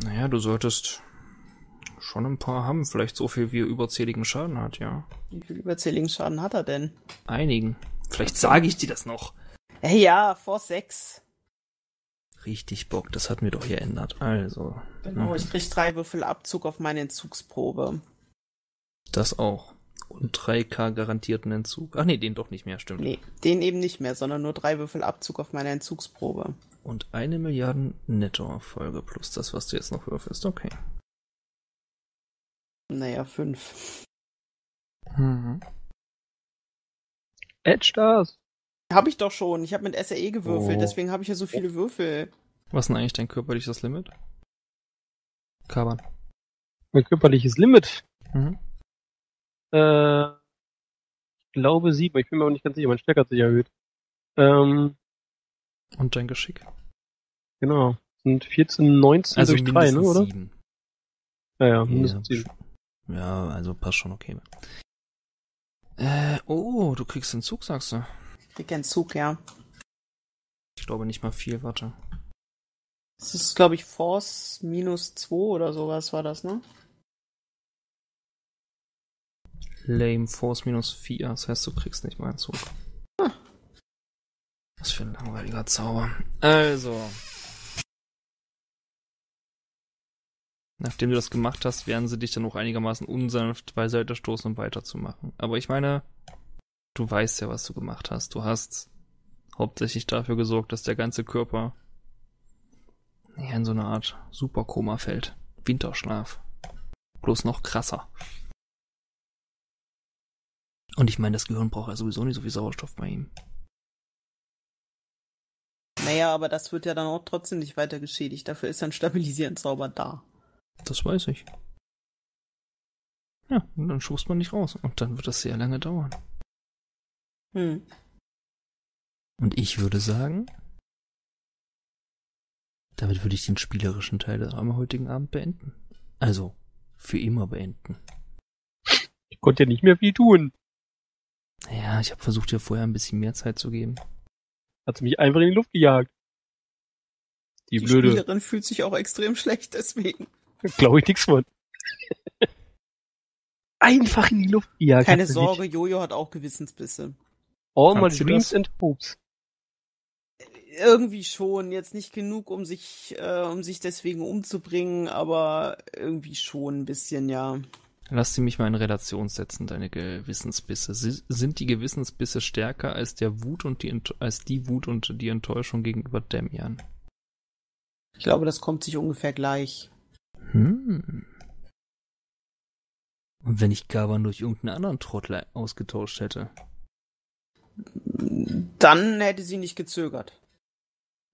Naja, du solltest schon ein paar haben. Vielleicht so viel, wie er überzähligen Schaden hat, ja.
Wie viel überzähligen Schaden hat er denn?
Einigen. Vielleicht sage ich dir das noch.
Ja, vor sechs.
Richtig Bock, das hat mir doch geändert. Also,
Genau,
Mhm.
ich krieg drei Würfel Abzug auf meine Entzugsprobe.
das auch. Und 3K garantierten Entzug. Ach nee, den doch nicht mehr, stimmt.
Nee, den eben nicht mehr, sondern nur drei Würfel Abzug auf meine Entzugsprobe.
Und eine Milliarde Nettoerfolge plus das, was du jetzt noch würfelst. Okay.
Naja, fünf.
Mhm.
Edge Stars.
Habe ich doch schon. Ich habe mit SRE gewürfelt,
Oh.
deswegen habe ich ja so viele Würfel.
Was ist denn eigentlich dein körperliches Limit? Kaban.
Mein körperliches Limit.
Mhm.
Äh, ich glaube sieben. Ich bin mir aber nicht ganz sicher. Mein Stärke hat sich erhöht. Ähm,
Und dein Geschick.
genau. Sind 14, 19
Also
durch drei, ne,
mindestens
oder?
sieben.
Ja, ja,
Ja,
mindestens sieben.
ja, also passt schon okay. Äh, oh, du kriegst den Zug, sagst du?
Krieg einen Zug, ja.
Ich glaube nicht mal viel, warte.
Das ist, glaube ich, Force minus zwei oder sowas war das, ne?
Lame Force minus 4, das heißt, du kriegst nicht mal einen Zug.
Ah.
Was für ein langweiliger Zauber. Also. Nachdem du das gemacht hast, werden sie dich dann auch einigermaßen unsanft beiseite stoßen, um weiterzumachen. Aber ich meine, du weißt ja, was du gemacht hast. Du hast hauptsächlich dafür gesorgt, dass der ganze Körper ja, in so eine Art Superkoma fällt. Winterschlaf. Bloß noch krasser. Und ich meine, das Gehirn braucht ja sowieso nicht so viel Sauerstoff bei ihm.
Naja, aber das wird ja dann auch trotzdem nicht weiter geschädigt. Dafür ist ein Stabilisierenzauber da.
Das weiß ich. Ja, und dann schubst man nicht raus. Und dann wird das sehr lange dauern.
Hm.
Und ich würde sagen, damit würde ich den spielerischen Teil am heutigen Abend beenden. Also, für immer beenden.
Ich konnte ja nicht mehr viel tun.
Naja, ich habe versucht, dir vorher ein bisschen mehr Zeit zu geben.
Hat sie mich einfach in die Luft gejagt. Die,
Die
blöde.
Spielerin fühlt sich auch extrem schlecht deswegen.
Glaube ich nix von. (laughs) einfach in die Luft gejagt.
Keine Sorge. Jojo hat auch Gewissensbisse.
All my
Hat sie
dreams
das?
and hopes.
Irgendwie schon, jetzt nicht genug, um sich, äh, um sich deswegen umzubringen, aber irgendwie schon ein bisschen, ja.
Lass sie mich mal in Relation setzen, deine Gewissensbisse. Sind die Gewissensbisse stärker als der Wut und die Ent als die Wut und die Enttäuschung gegenüber Damian?
Ich glaube, das kommt sich ungefähr gleich.
Hm. Und wenn ich Gaban durch irgendeinen anderen Trottel ausgetauscht hätte?
Dann hätte sie nicht gezögert.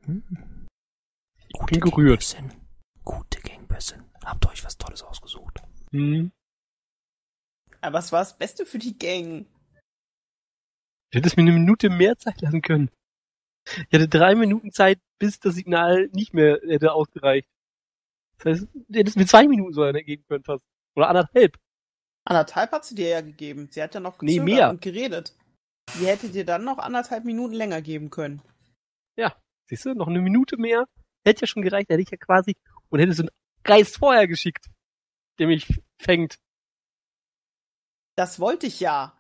Hm.
Ich bin gerührt.
Gangbössin. Gute Gangbössin. Habt ihr euch was Tolles ausgesucht?
Hm.
Aber was war das Beste für die Gang?
Du hättest mir eine Minute mehr Zeit lassen können. Ich hatte drei Minuten Zeit, bis das Signal nicht mehr hätte ausgereicht. Das heißt, du hättest mir zwei Minuten sogar geben können fast. Oder anderthalb.
Anderthalb hat sie dir ja gegeben. Sie hat ja noch
Nee,
gezögert
mehr.
und geredet. Die hätte dir dann noch anderthalb Minuten länger geben können.
Siehst du, noch eine Minute mehr. Hätte ja schon gereicht, hätte ich ja quasi, und hätte so einen Geist vorher geschickt, der mich fängt.
Das wollte ich ja.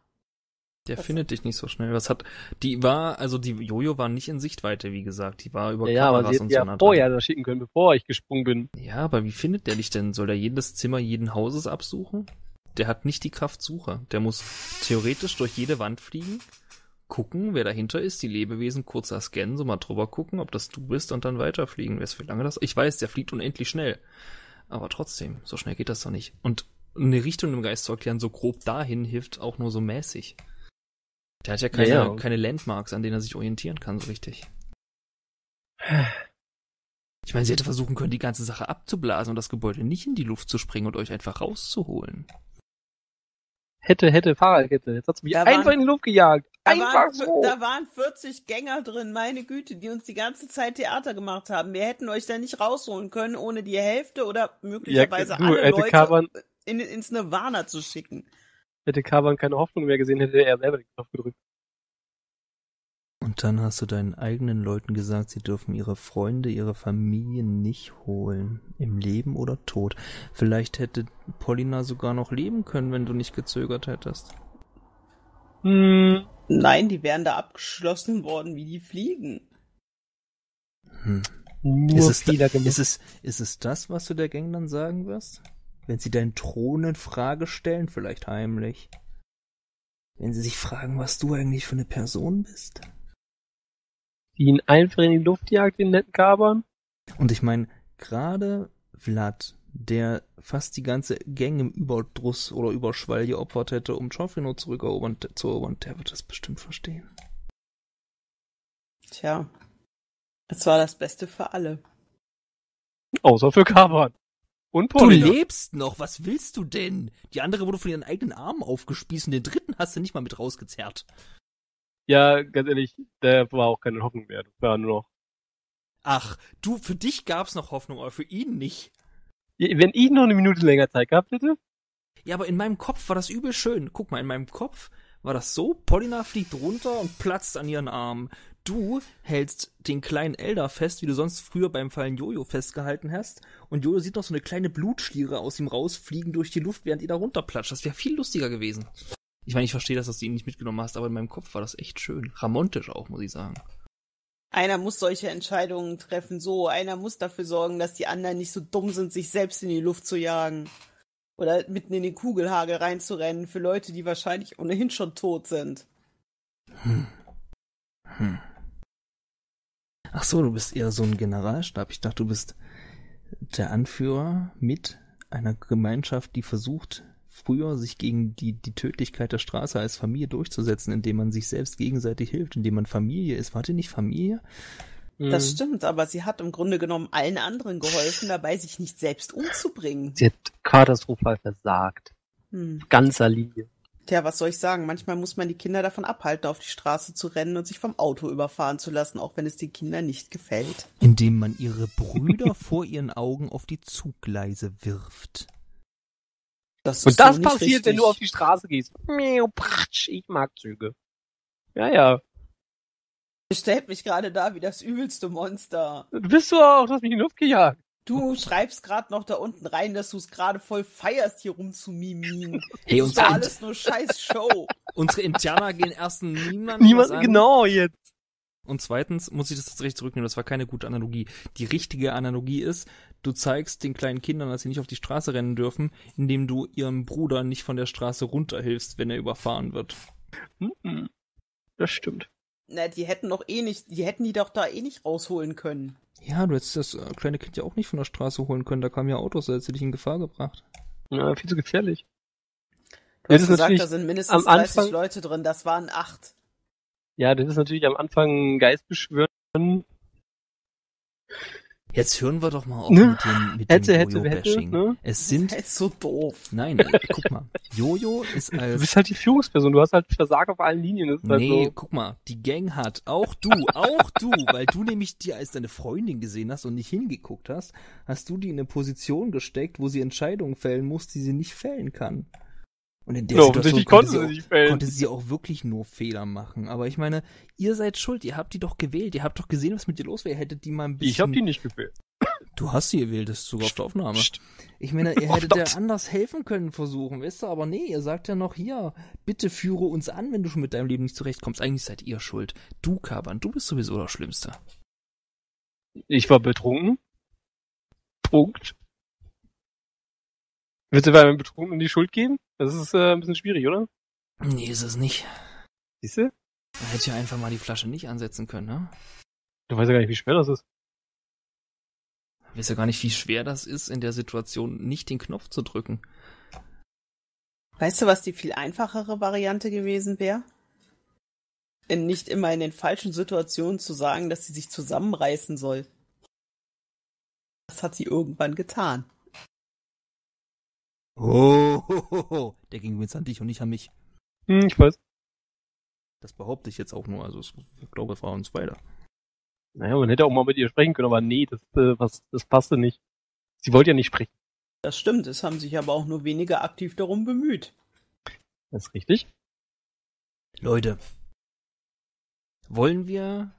Der
Was-
findet dich nicht so schnell. Was hat, die war, also die Jojo war nicht in Sichtweite, wie gesagt. Die war über
Ja, aber
Kameras
sie
und
hätte
so
ja vorher das schicken können, bevor ich gesprungen bin.
Ja, aber wie findet der dich denn? Soll der jedes Zimmer jeden Hauses absuchen? Der hat nicht die Kraft Sucher. Der muss theoretisch durch jede Wand fliegen, gucken, wer dahinter ist, die Lebewesen kurzer scannen, so mal drüber gucken, ob das du bist und dann weiterfliegen. Weißt du, wie lange das? Ich weiß, der fliegt unendlich schnell. Aber trotzdem, so schnell geht das doch nicht. Und eine Richtung im Geist zu erklären, so grob dahin, hilft auch nur so mäßig. Der hat ja keine,
Ja, ja.
keine Landmarks, an denen er sich orientieren kann, so richtig. (sighs) Ich meine, sie hätte versuchen können, die ganze Sache abzublasen und das Gebäude nicht in die Luft zu springen und euch einfach rauszuholen.
Hätte, hätte, Fahrradkette. Jetzt hat sie mich
Da
einfach
waren-
in die Luft gejagt.
Da
Einfach
waren,
so.
da waren 40 Gänger drin, meine Güte, die uns die ganze Zeit Theater gemacht haben. Wir hätten euch da nicht rausholen können, ohne die Hälfte oder möglicherweise
Ja, du,
alle Leute
Kaban-
in, ins Nirvana zu schicken.
Hätte Kaban keine Hoffnung mehr gesehen, hätte er selber den Knopf gedrückt.
Und dann hast du deinen eigenen Leuten gesagt, sie dürfen ihre Freunde, ihre Familie nicht holen. Im Leben oder Tod. Vielleicht hätte Paulina sogar noch leben können, wenn du nicht gezögert hättest.
Hm.
Nein, die wären da abgeschlossen worden, wie die fliegen.
Hm.
Nur
Ist es,
Fehler
da, ist, es, ist es das, was du der Gang dann sagen wirst? Wenn sie deinen Thron in Frage stellen, vielleicht heimlich. Wenn sie sich fragen, was du eigentlich für eine Person bist.
Die ihn einfach in die Luft jagt, den netten Kaban.
Und ich meine, gerade Vlad, der fast die ganze Gang im Überdruss oder Überschwall geopfert hätte, um Joffrino zurückerobern, zu erobern, der wird das bestimmt verstehen.
Tja, es war das Beste für alle.
Außer für Kaban. Und
Du
Paulina.
lebst noch, was willst du denn? Die andere wurde von ihren eigenen Armen aufgespießt und den dritten hast du nicht mal mit rausgezerrt.
Ja, ganz ehrlich, der war auch keine Hoffnung mehr. Das war nur noch.
Ach, du, für dich gab's noch Hoffnung, aber für ihn nicht.
Wenn ich noch eine Minute länger Zeit gehabt hätte,
Ja, aber in meinem Kopf war das übel schön. Guck mal, in meinem Kopf war das so, Polina fliegt runter und platzt an ihren Armen. Du hältst den kleinen Elder fest, wie du sonst früher beim Fallen Jojo festgehalten hast. Und Jojo sieht noch so eine kleine Blutschliere aus ihm rausfliegen durch die Luft, während ihr da runterplatscht. Das wäre viel lustiger gewesen. Ich meine, ich verstehe, dass du ihn nicht mitgenommen hast, aber in meinem Kopf war das echt schön. Ramontisch auch, muss ich sagen.
Einer muss solche Entscheidungen treffen, so. Einer muss dafür sorgen, dass die anderen nicht so dumm sind, sich selbst in die Luft zu jagen. Oder mitten in den Kugelhagel reinzurennen für Leute, die wahrscheinlich ohnehin schon tot sind.
Hm. Hm. Ach so, du bist eher so ein Generalstab. Ich dachte, du bist der Anführer mit einer Gemeinschaft, die versucht, früher sich gegen die, die Tödlichkeit der Straße als Familie durchzusetzen, indem man sich selbst gegenseitig hilft, indem man Familie ist. Warte nicht Familie?
Das
mh,
stimmt, aber sie hat im Grunde genommen allen anderen geholfen, dabei sich nicht selbst umzubringen.
sie hat katastrophal versagt.
Hm.
Ganzer Linie.
Tja, was soll ich sagen? Manchmal muss man die Kinder davon abhalten, auf die Straße zu rennen und sich vom Auto überfahren zu lassen, auch wenn es den Kindern nicht gefällt.
Indem man ihre Brüder (laughs) vor ihren Augen auf die Zuggleise wirft.
Das
Und das passiert, wenn
richtig.
du auf die Straße gehst. Miau, pratsch, Ich mag Züge. Ja, ja.
Ihr stellt mich gerade da wie das übelste Monster.
Du bist du auch, du hast mich in die Luft gejagt.
Du schreibst gerade noch da unten rein, dass du es gerade voll feierst, hier rumzumimin. (laughs)
Hey,
das ist (laughs) alles nur scheiß Show.
unsere Interna gehen erstens niemandem
Niemand,
an.
genau jetzt.
Und zweitens muss ich das tatsächlich zurücknehmen, das war keine gute Analogie. Die richtige Analogie ist, du zeigst den kleinen Kindern, dass sie nicht auf die Straße rennen dürfen, indem du ihrem Bruder nicht von der Straße runterhilfst, wenn er überfahren wird.
Mhm. Das stimmt.
Na, die hätten doch eh nicht, die hätten die doch da eh nicht rausholen können.
Ja, du hättest das äh, kleine Kind ja auch nicht von der Straße holen können, da kamen ja Autos, da hättest du dich in Gefahr gebracht.
Ja, viel zu gefährlich.
Du
Ja,
hast
das
gesagt, da sind mindestens
am
30
Anfang-
Leute drin, das waren acht.
Ja, das ist natürlich am Anfang Geist beschwören.
Jetzt hören wir doch mal auf
Ne?
mit dem, mit
Hätte,
dem
hätte, hätte,
Jojo-Bashing.
ne?
Es sind,
Das ist so doof.
nein, äh, guck mal, (laughs) Jojo ist
Du
als
bist halt die Führungsperson, du hast halt Versag auf allen Linien. Das ist halt
Nee,
so.
guck mal, die Gang hat, auch du, auch du, weil du nämlich die als deine Freundin gesehen hast und nicht hingeguckt hast, hast du die in eine Position gesteckt, wo sie Entscheidungen fällen muss, die sie nicht fällen kann. Und in der
Ja,
Situation konnte sie, auch, konnte sie auch wirklich nur Fehler machen. Aber ich meine, ihr seid schuld, ihr habt die doch gewählt, ihr habt doch gesehen, was mit dir los wäre, ihr hättet die mal ein bisschen...
Ich hab die nicht gefehlt.
Du hast sie gewählt, das ist sogar auf der Aufnahme.
Psst.
Ich meine, ihr
Oh
hättet
Gott.
ja anders helfen können, versuchen, weißt du, aber nee, ihr sagt ja noch hier, bitte führe uns an, wenn du schon mit deinem Leben nicht zurechtkommst. Eigentlich seid ihr schuld. Du, Kaban, du bist sowieso der Schlimmste.
Ich war betrunken. Punkt. Willst du bei einem Betrunkenen die Schuld geben? Das ist äh, ein bisschen schwierig, oder?
Nee, ist es nicht.
Siehst du?
Man hätte ja einfach mal die Flasche nicht ansetzen können, ne?
Du weißt ja gar nicht, wie schwer das ist.
Ich weiß ja gar nicht, wie schwer das ist, in der Situation nicht den Knopf zu drücken.
Weißt du, was die viel einfachere Variante gewesen wäre? In nicht immer in den falschen Situationen zu sagen, dass sie sich zusammenreißen soll. Das hat sie irgendwann getan.
Oh, ho, ho, ho. der ging übrigens an dich und nicht an mich.
Hm, ich weiß.
Das behaupte ich jetzt auch nur, also ich glaube, es war uns beide.
Naja, man hätte auch mal mit ihr sprechen können, aber nee, das, äh, was, das passte nicht. Sie wollte ja nicht sprechen.
Das stimmt, es haben sich aber auch nur wenige aktiv darum bemüht.
Das ist richtig.
Leute, wollen wir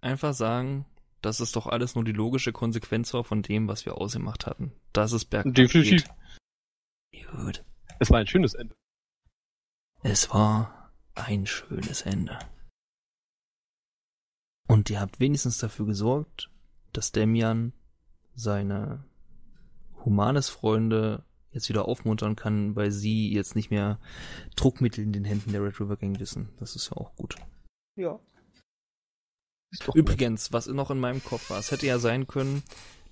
einfach sagen, dass es doch alles nur die logische Konsequenz war von dem, was wir ausgemacht hatten? Dass es bergab
Definitiv.
geht. Gut.
Es war ein schönes Ende.
Es war ein schönes Ende. Und ihr habt wenigstens dafür gesorgt, dass Demian seine Humanes-Freunde jetzt wieder aufmuntern kann, weil sie jetzt nicht mehr Druckmittel in den Händen der Red River Gang wissen. Das ist ja auch gut.
Ja.
Ist doch
Übrigens, was noch in meinem Kopf war, es hätte ja sein können,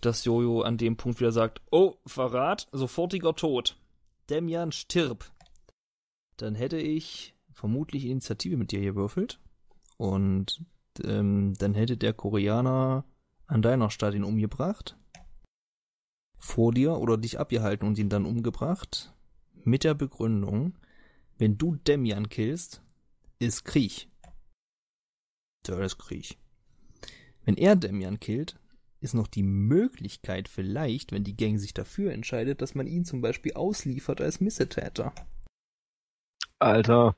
dass Jojo an dem Punkt wieder sagt, oh, Verrat, sofortiger Tod. Demian, stirb. Dann hätte ich vermutlich Initiative mit dir gewürfelt. Und ähm, dann hätte der Koreaner an deiner Stadt ihn umgebracht. Vor dir oder dich abgehalten und ihn dann umgebracht. Mit der Begründung, wenn du Demian killst, ist Krieg. Da ist Krieg. Wenn er Demian killt, ist noch die Möglichkeit vielleicht, wenn die Gang sich dafür entscheidet, dass man ihn zum Beispiel ausliefert als Missetäter.
Alter.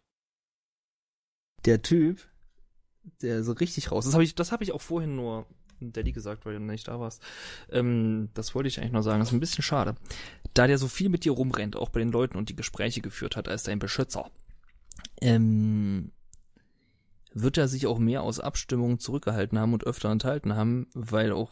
Der Typ, der so richtig raus. Das habe ich, das habe ich auch vorhin nur Daddy gesagt, weil du nicht da warst. Ähm, das wollte ich eigentlich nur sagen. Das ist ein bisschen schade. Da der so viel mit dir rumrennt, auch bei den Leuten und die Gespräche geführt hat als dein Beschützer, ähm, wird er sich auch mehr aus Abstimmungen zurückgehalten haben und öfter enthalten haben, weil auch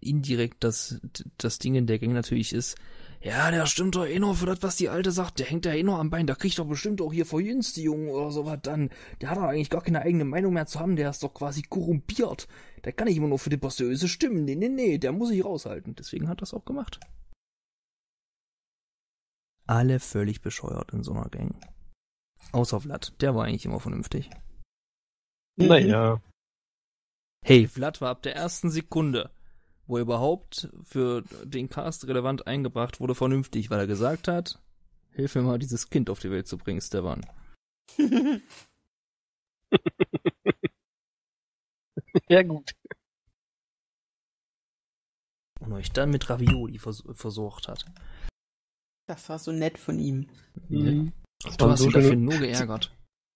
indirekt das, das Ding in der Gang natürlich ist, ja, der stimmt doch eh noch für das, was die Alte sagt, der hängt ja eh noch am Bein, der kriegt doch bestimmt auch hier Verjünstigungen oder sowas dann. Der hat doch eigentlich gar keine eigene Meinung mehr zu haben, der ist doch quasi korrumpiert. Der kann nicht immer nur für die Bosseuse stimmen. Nee, nee, nee, der muss sich raushalten. Deswegen hat das auch gemacht. Alle völlig bescheuert in so einer Gang. Außer Vlad, der war eigentlich immer vernünftig.
Naja.
Hey, Vlad war ab der ersten Sekunde, wo er überhaupt für den Cast relevant eingebracht wurde, vernünftig, weil er gesagt hat, hilf mir mal, dieses Kind auf die Welt zu bringen, Stefan. (laughs)
ja, gut.
Und euch dann mit Ravioli vers versorgt hat.
Das war so nett von ihm.
Mhm.
Du hast so ihn dafür nur geärgert.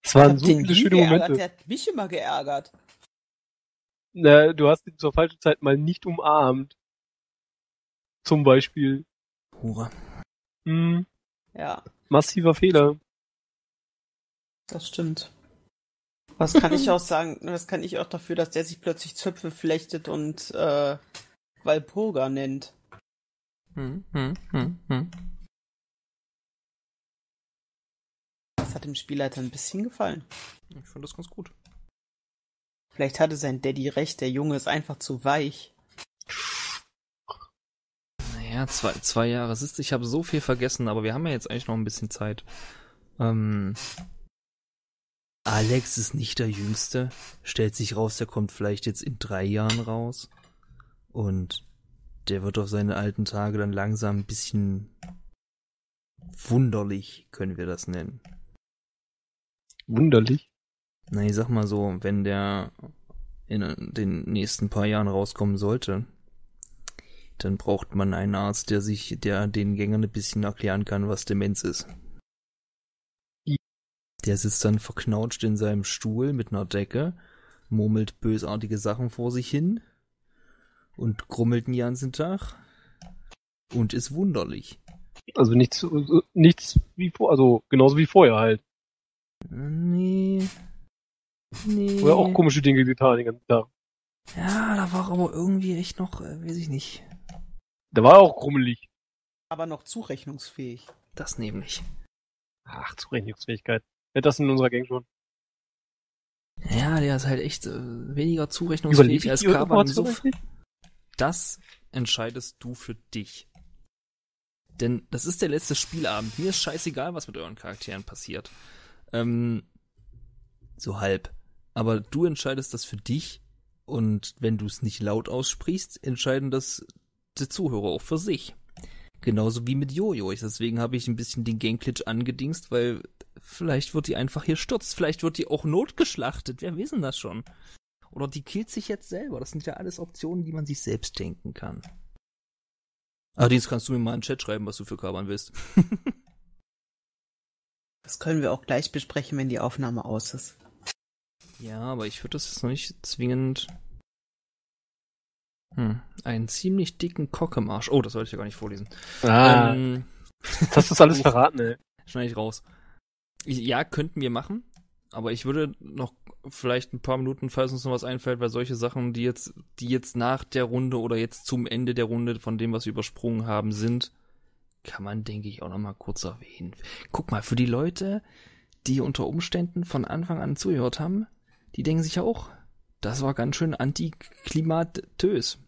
Es waren so viele schöne
geärgert,
Momente.
Der hat mich immer geärgert.
Na, du hast ihn zur falschen Zeit mal nicht umarmt. Zum Beispiel.
Hure.
Hm,
Ja,
massiver Fehler.
das stimmt. Was kann ich auch sagen? (laughs) Was kann ich auch dafür, dass der sich plötzlich Zöpfe flechtet und äh, Walpurga nennt?
Hm, hm, hm, hm.
Hat dem Spielleiter ein bisschen gefallen.
Ich fand das ganz gut.
Vielleicht hatte sein Daddy recht, der Junge ist einfach zu weich.
Naja, zwei, zwei Jahre. Es ist, ich habe so viel vergessen, aber wir haben ja jetzt eigentlich noch ein bisschen Zeit. Ähm, Alex ist nicht der Jüngste. Stellt sich raus, der kommt vielleicht jetzt in drei Jahren raus. Und der wird auf seine alten Tage dann langsam ein bisschen wunderlich, können wir das nennen.
Wunderlich.
Na, ich sag mal so, wenn der in den nächsten paar Jahren rauskommen sollte, dann braucht man einen Arzt, der sich, der den Gängern ein bisschen erklären kann, was Demenz ist. Der sitzt dann verknautscht in seinem Stuhl mit einer Decke, murmelt bösartige Sachen vor sich hin und grummelt den ganzen Tag und ist wunderlich.
Also nichts, nichts wie vor, also genauso wie vorher halt.
Nee. Nee.
Wo er auch komische Dinge getan den ganzen Tag.
Ja, da war aber irgendwie echt noch, äh, weiß ich nicht.
Der war auch krummelig.
Aber noch zurechnungsfähig.
Das nämlich.
Ach, Zurechnungsfähigkeit. Wer hat das in unserer Gang schon?
Ja, der ist halt echt äh, weniger zurechnungsfähig als Kaban Suff. Das entscheidest du für dich. Denn das ist der letzte Spielabend. Mir ist scheißegal, was mit euren Charakteren passiert. Ähm, so halb. Aber du entscheidest das für dich und wenn du es nicht laut aussprichst, entscheiden das die Zuhörer auch für sich. Genauso wie mit Jojo. Deswegen habe ich ein bisschen den Gangklitsch angedingst, weil vielleicht wird die einfach hier stürzt. Vielleicht wird die auch notgeschlachtet. Wer wissen das schon? Oder die killt sich jetzt selber. Das sind ja alles Optionen, die man sich selbst denken kann. Allerdings kannst du mir mal in den Chat schreiben, was du für Kaban willst. (laughs)
Das können wir auch gleich besprechen, wenn die Aufnahme aus ist.
ja, aber ich würde das jetzt noch nicht zwingend. Hm, einen ziemlich dicken Cock im Arsch. Oh, das sollte ich ja gar nicht vorlesen.
Ah,
Ähm,
jetzt hast du das alles (laughs) verraten, ey.
schneide ich raus. Ja, könnten wir machen. Aber ich würde noch vielleicht ein paar Minuten, falls uns noch was einfällt, weil solche Sachen, die jetzt, die jetzt nach der Runde oder jetzt zum Ende der Runde von dem, was wir übersprungen haben, sind, kann man, denke ich, auch noch mal kurz erwähnen. Guck mal, für die Leute, die unter Umständen von Anfang an zugehört haben, die denken sich ja auch, das war ganz schön antiklimatös.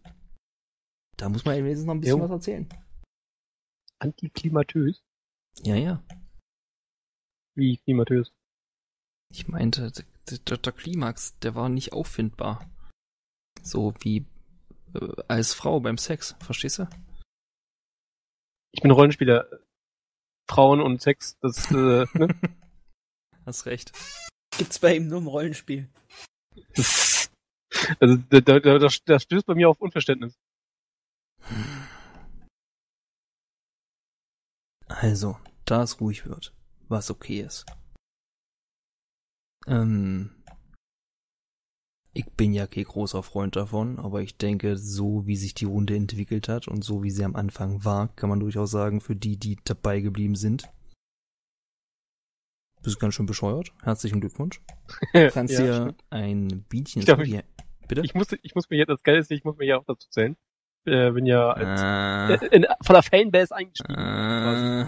Da muss man wenigstens noch ein bisschen
Jo.
was erzählen.
Antiklimatös?
Ja, ja.
Wie klimatös?
Ich meinte, der, der, der Klimax, der war nicht auffindbar. So wie äh, als Frau beim Sex, verstehst du?
Ich bin Rollenspieler. Frauen und Sex, das, äh, ne? (laughs)
Hast recht.
Gibt's bei ihm nur im Rollenspiel.
Das, (laughs) also, da, da, da, das das stößt bei mir auf Unverständnis.
Also, da es ruhig wird, was okay ist. Ähm, ich bin ja kein großer Freund davon, aber ich denke, so wie sich die Runde entwickelt hat und so wie sie am Anfang war, kann man durchaus sagen, für die, die dabei geblieben sind. Bist du ganz schön bescheuert. Herzlichen Glückwunsch. Du (laughs) kannst
Ja,
dir
stimmt.
ein Bienchen
Ich glaub,
ins- Bitte?
ich muss, ich muss mir jetzt, das Geile ist, ich muss mir ja auch dazu zählen. Äh, bin ja als, äh, (laughs) in, von der Fanbase eingestiegen.
Äh,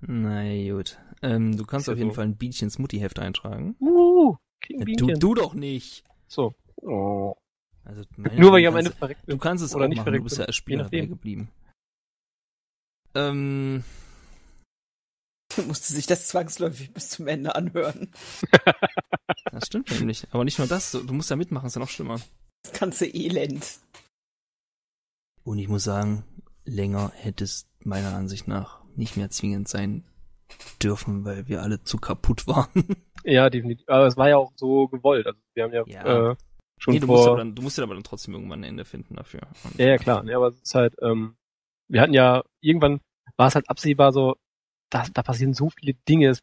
na gut. Ähm, du kannst auf jeden
so.
Fall ein Bienchen ins Mutti-Heft eintragen.
Uh,
du, du doch nicht.
So. Oh.
Also,
Nur weil ich am Ende verreckt
Du
bin.
kannst es
oder
auch
nicht
machen, du bist ja als Spieler dabei geblieben. Ähm, (laughs)
Musste sich das zwangsläufig bis zum Ende anhören. (laughs)
das stimmt nämlich. Aber nicht nur das, du musst ja mitmachen, ist ja noch schlimmer.
Das ganze Elend.
Und ich muss sagen, länger hätte es meiner Ansicht nach nicht mehr zwingend sein dürfen, weil wir alle zu kaputt waren. (laughs)
Ja, definitiv. Aber es war ja auch so gewollt. Also wir haben ja,
Ja.
Äh, schon
nee, du musst,
vor.
aber dann, du musst ja aber dann trotzdem irgendwann ein Ende finden dafür. Und,
Ja, ja, klar. Ja, aber es ist halt, ähm, wir hatten ja, irgendwann war es halt absehbar so, da, da passieren so viele Dinge,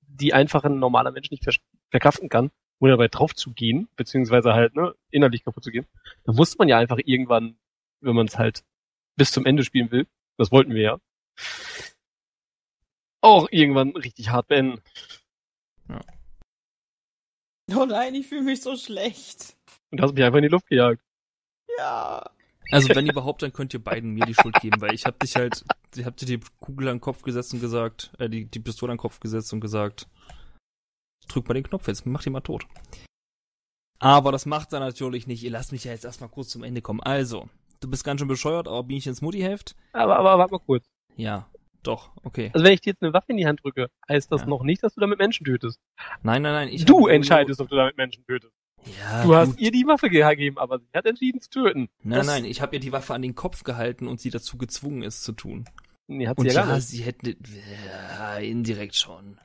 die einfach ein normaler Mensch nicht ver verkraften kann, ohne dabei drauf zu gehen, beziehungsweise halt, ne, innerlich kaputt zu gehen. Da muss man ja einfach irgendwann, wenn man es halt bis zum Ende spielen will, das wollten wir ja, auch irgendwann richtig hart beenden.
Oh nein, ich fühle mich so schlecht.
Und hast mich einfach in die Luft gejagt.
Ja.
Also wenn überhaupt, dann könnt ihr beiden mir die Schuld geben, weil ich hab dich halt, ich hab dir die Kugel an den Kopf gesetzt und gesagt, äh, die, die Pistole an den Kopf gesetzt und gesagt, drück mal den Knopf jetzt, mach die mal tot. Aber das macht er natürlich nicht. Ihr lasst mich ja jetzt erstmal kurz zum Ende kommen. Also, du bist ganz schön bescheuert, aber Bienchens Mutti-Heft?
Aber, aber warte mal kurz.
Ja, doch, okay.
Also wenn ich dir jetzt eine Waffe in die Hand drücke, heißt das
Ja.
noch nicht, dass du damit Menschen tötest.
Nein, nein, nein. Ich
du entscheidest, ob du damit Menschen tötest.
Ja,
Du hast
gut.
ihr die Waffe gegeben, aber sie hat entschieden zu töten.
Nein,
Das-
nein, ich habe ihr die Waffe an den Kopf gehalten und sie dazu gezwungen, es zu tun.
Nee, hat
Und
sie ja
ja,
gar nicht.
sie hätte, ja, indirekt schon.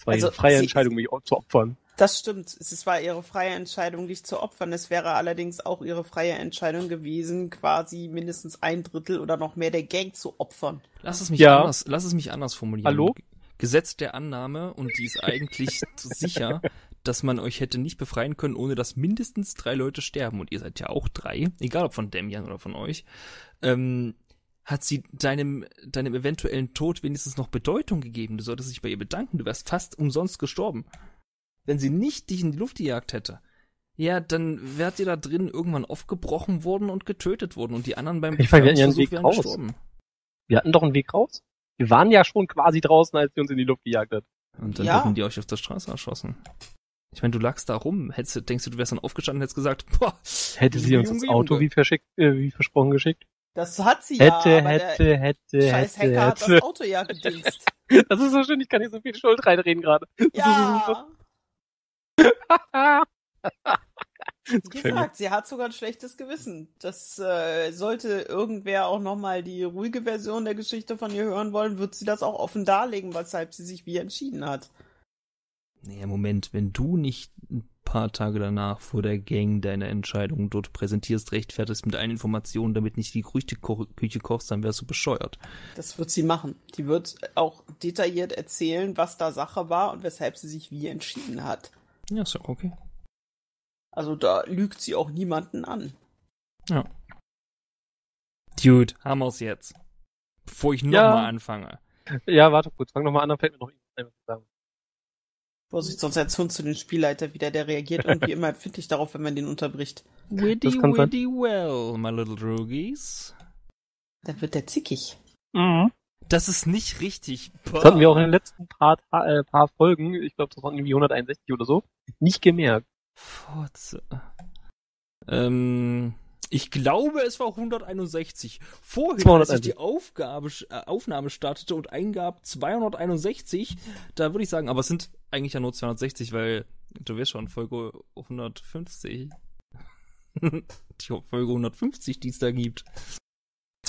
Es war
Also,
ihre freie
sie-
Entscheidung, mich zu opfern.
Das stimmt. Es war ihre freie Entscheidung, dich zu opfern. Es wäre allerdings auch ihre freie Entscheidung gewesen, quasi mindestens ein Drittel oder noch mehr der Gang zu opfern.
Lass es mich
Ja.
anders, lass es mich anders formulieren.
Hallo?
Gesetz der Annahme, und die ist eigentlich (laughs) sicher, dass man euch hätte nicht befreien können, ohne dass mindestens drei Leute sterben. Und ihr seid ja auch drei, egal ob von Damian oder von euch. Ähm, hat sie deinem, deinem eventuellen Tod wenigstens noch Bedeutung gegeben. Du solltest dich bei ihr bedanken. Du wärst fast umsonst gestorben. Wenn sie nicht dich in die Luft gejagt hätte, ja, dann wärt ihr da drin irgendwann aufgebrochen worden und getötet worden. Und die anderen beim
Ich meine, wir hatten ja einen Weg raus.
gestorben.
Wir hatten doch einen Weg raus. Wir waren ja schon quasi draußen, als sie uns in die Luft gejagt hat.
Und dann
Ja.
hätten die euch auf der Straße erschossen. Ich meine, du lagst da rum. Hättest, du- denkst du, du wärst dann aufgestanden und hättest gesagt, boah,
Hätte sie uns das Auto wie verschickt, äh, wie versprochen geschickt?
Das hat sie ja,
Hätte,
aber
hätte, hätte,
scheiß
hätte,
Hacker hat
hätte.
das Auto ja (laughs) gedingst.
Das ist so schön, ich kann nicht so viel Schuld reinreden gerade. Das ist so
ja. Wie gesagt, sie hat sogar ein schlechtes Gewissen. Das äh, sollte irgendwer auch nochmal die ruhige Version der Geschichte von ihr hören wollen, wird sie das auch offen darlegen, weshalb sie sich wie entschieden hat.
naja, Moment, wenn du nicht ein paar Tage danach vor der Gang deine Entscheidung dort präsentierst, rechtfertigst mit allen Informationen, damit nicht die Gerüchteküche kochst, dann wärst du bescheuert.
Das wird sie machen. Die wird auch detailliert erzählen, was da Sache war und weshalb sie sich wie entschieden hat.
Ja, ist ja okay.
Also da lügt sie auch niemanden an.
Ja. Dude, haben wir's jetzt. Bevor ich
Ja.
nochmal anfange.
Ja, warte kurz, fang noch mal an, dann fällt mir noch irgendwas zu sagen.
Vorsicht, sonst erzürnt du den Spielleiter wieder, der reagiert irgendwie immer empfindlich darauf, wenn man den unterbricht.
Witty, witty well, my little droogies.
Dann wird der zickig.
Mhm.
Das ist nicht richtig.
Das hatten wir auch in den letzten paar, äh, paar Folgen, ich glaube, das waren irgendwie 161 oder so, nicht gemerkt.
Fotze. Ähm, Ich glaube, es war 161. Vorhin,
261.
als ich die Aufgabe, äh, Aufnahme startete und eingab 261, da würde ich sagen, aber es sind eigentlich ja nur 260, weil du wirst schon Folge 150. (laughs) die Folge 150, die es da gibt.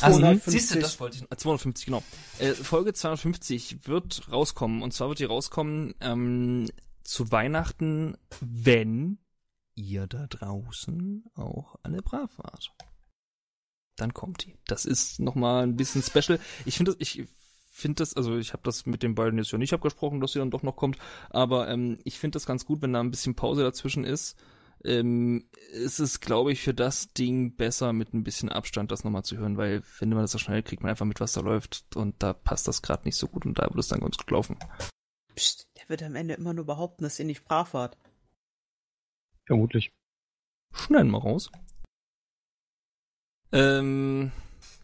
Also,
250.
siehst du, das wollte ich. Äh, 250, genau. Äh, Folge 250 wird rauskommen. Und zwar wird die rauskommen ähm, zu Weihnachten, wenn ihr da draußen auch alle brav wart. Dann kommt die. Das ist nochmal ein bisschen special. Ich finde das, ich finde das, also ich habe das mit den beiden jetzt ja nicht abgesprochen, dass sie dann doch noch kommt, aber ähm, ich finde das ganz gut, wenn da ein bisschen Pause dazwischen ist. Ähm, ist es, glaube ich, für das Ding besser, mit ein bisschen Abstand das nochmal zu hören, weil wenn man das so schnell kriegt, man einfach mit, was da läuft und da passt das gerade nicht so gut und da wird es dann ganz gut laufen.
Psst, der wird am Ende immer nur behaupten, dass ihr nicht brav wart.
Vermutlich.
Schneiden wir raus. Ähm,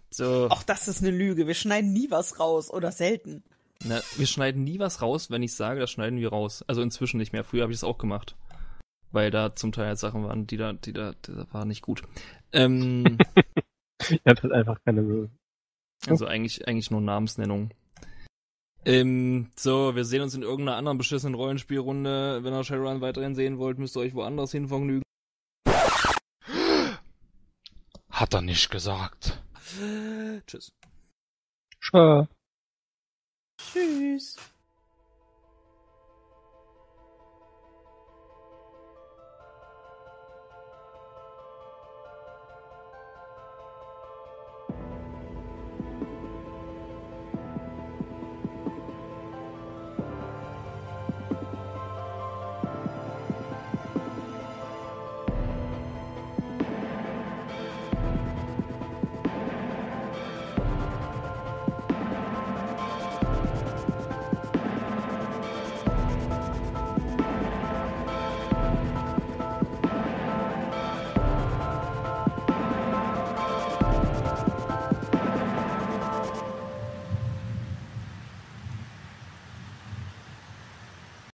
so.
Auch das ist eine Lüge. Wir schneiden nie was raus oder selten.
Na, wir schneiden nie was raus, wenn ich sage, das schneiden wir raus. Also inzwischen nicht mehr. Früher habe ich es auch gemacht. Weil da zum Teil Sachen waren, die da, die da, die da waren nicht gut. Ähm,
Ihr habt halt einfach keine.
also eigentlich, eigentlich nur Namensnennung. Ähm, so, wir sehen uns in irgendeiner anderen beschissenen Rollenspielrunde. Wenn ihr Shadowrun weiterhin sehen wollt, müsst ihr euch woanders hin vergnügen. (gasps)
Hat er nicht gesagt.
Tschüss.
Tschö.
Tschüss.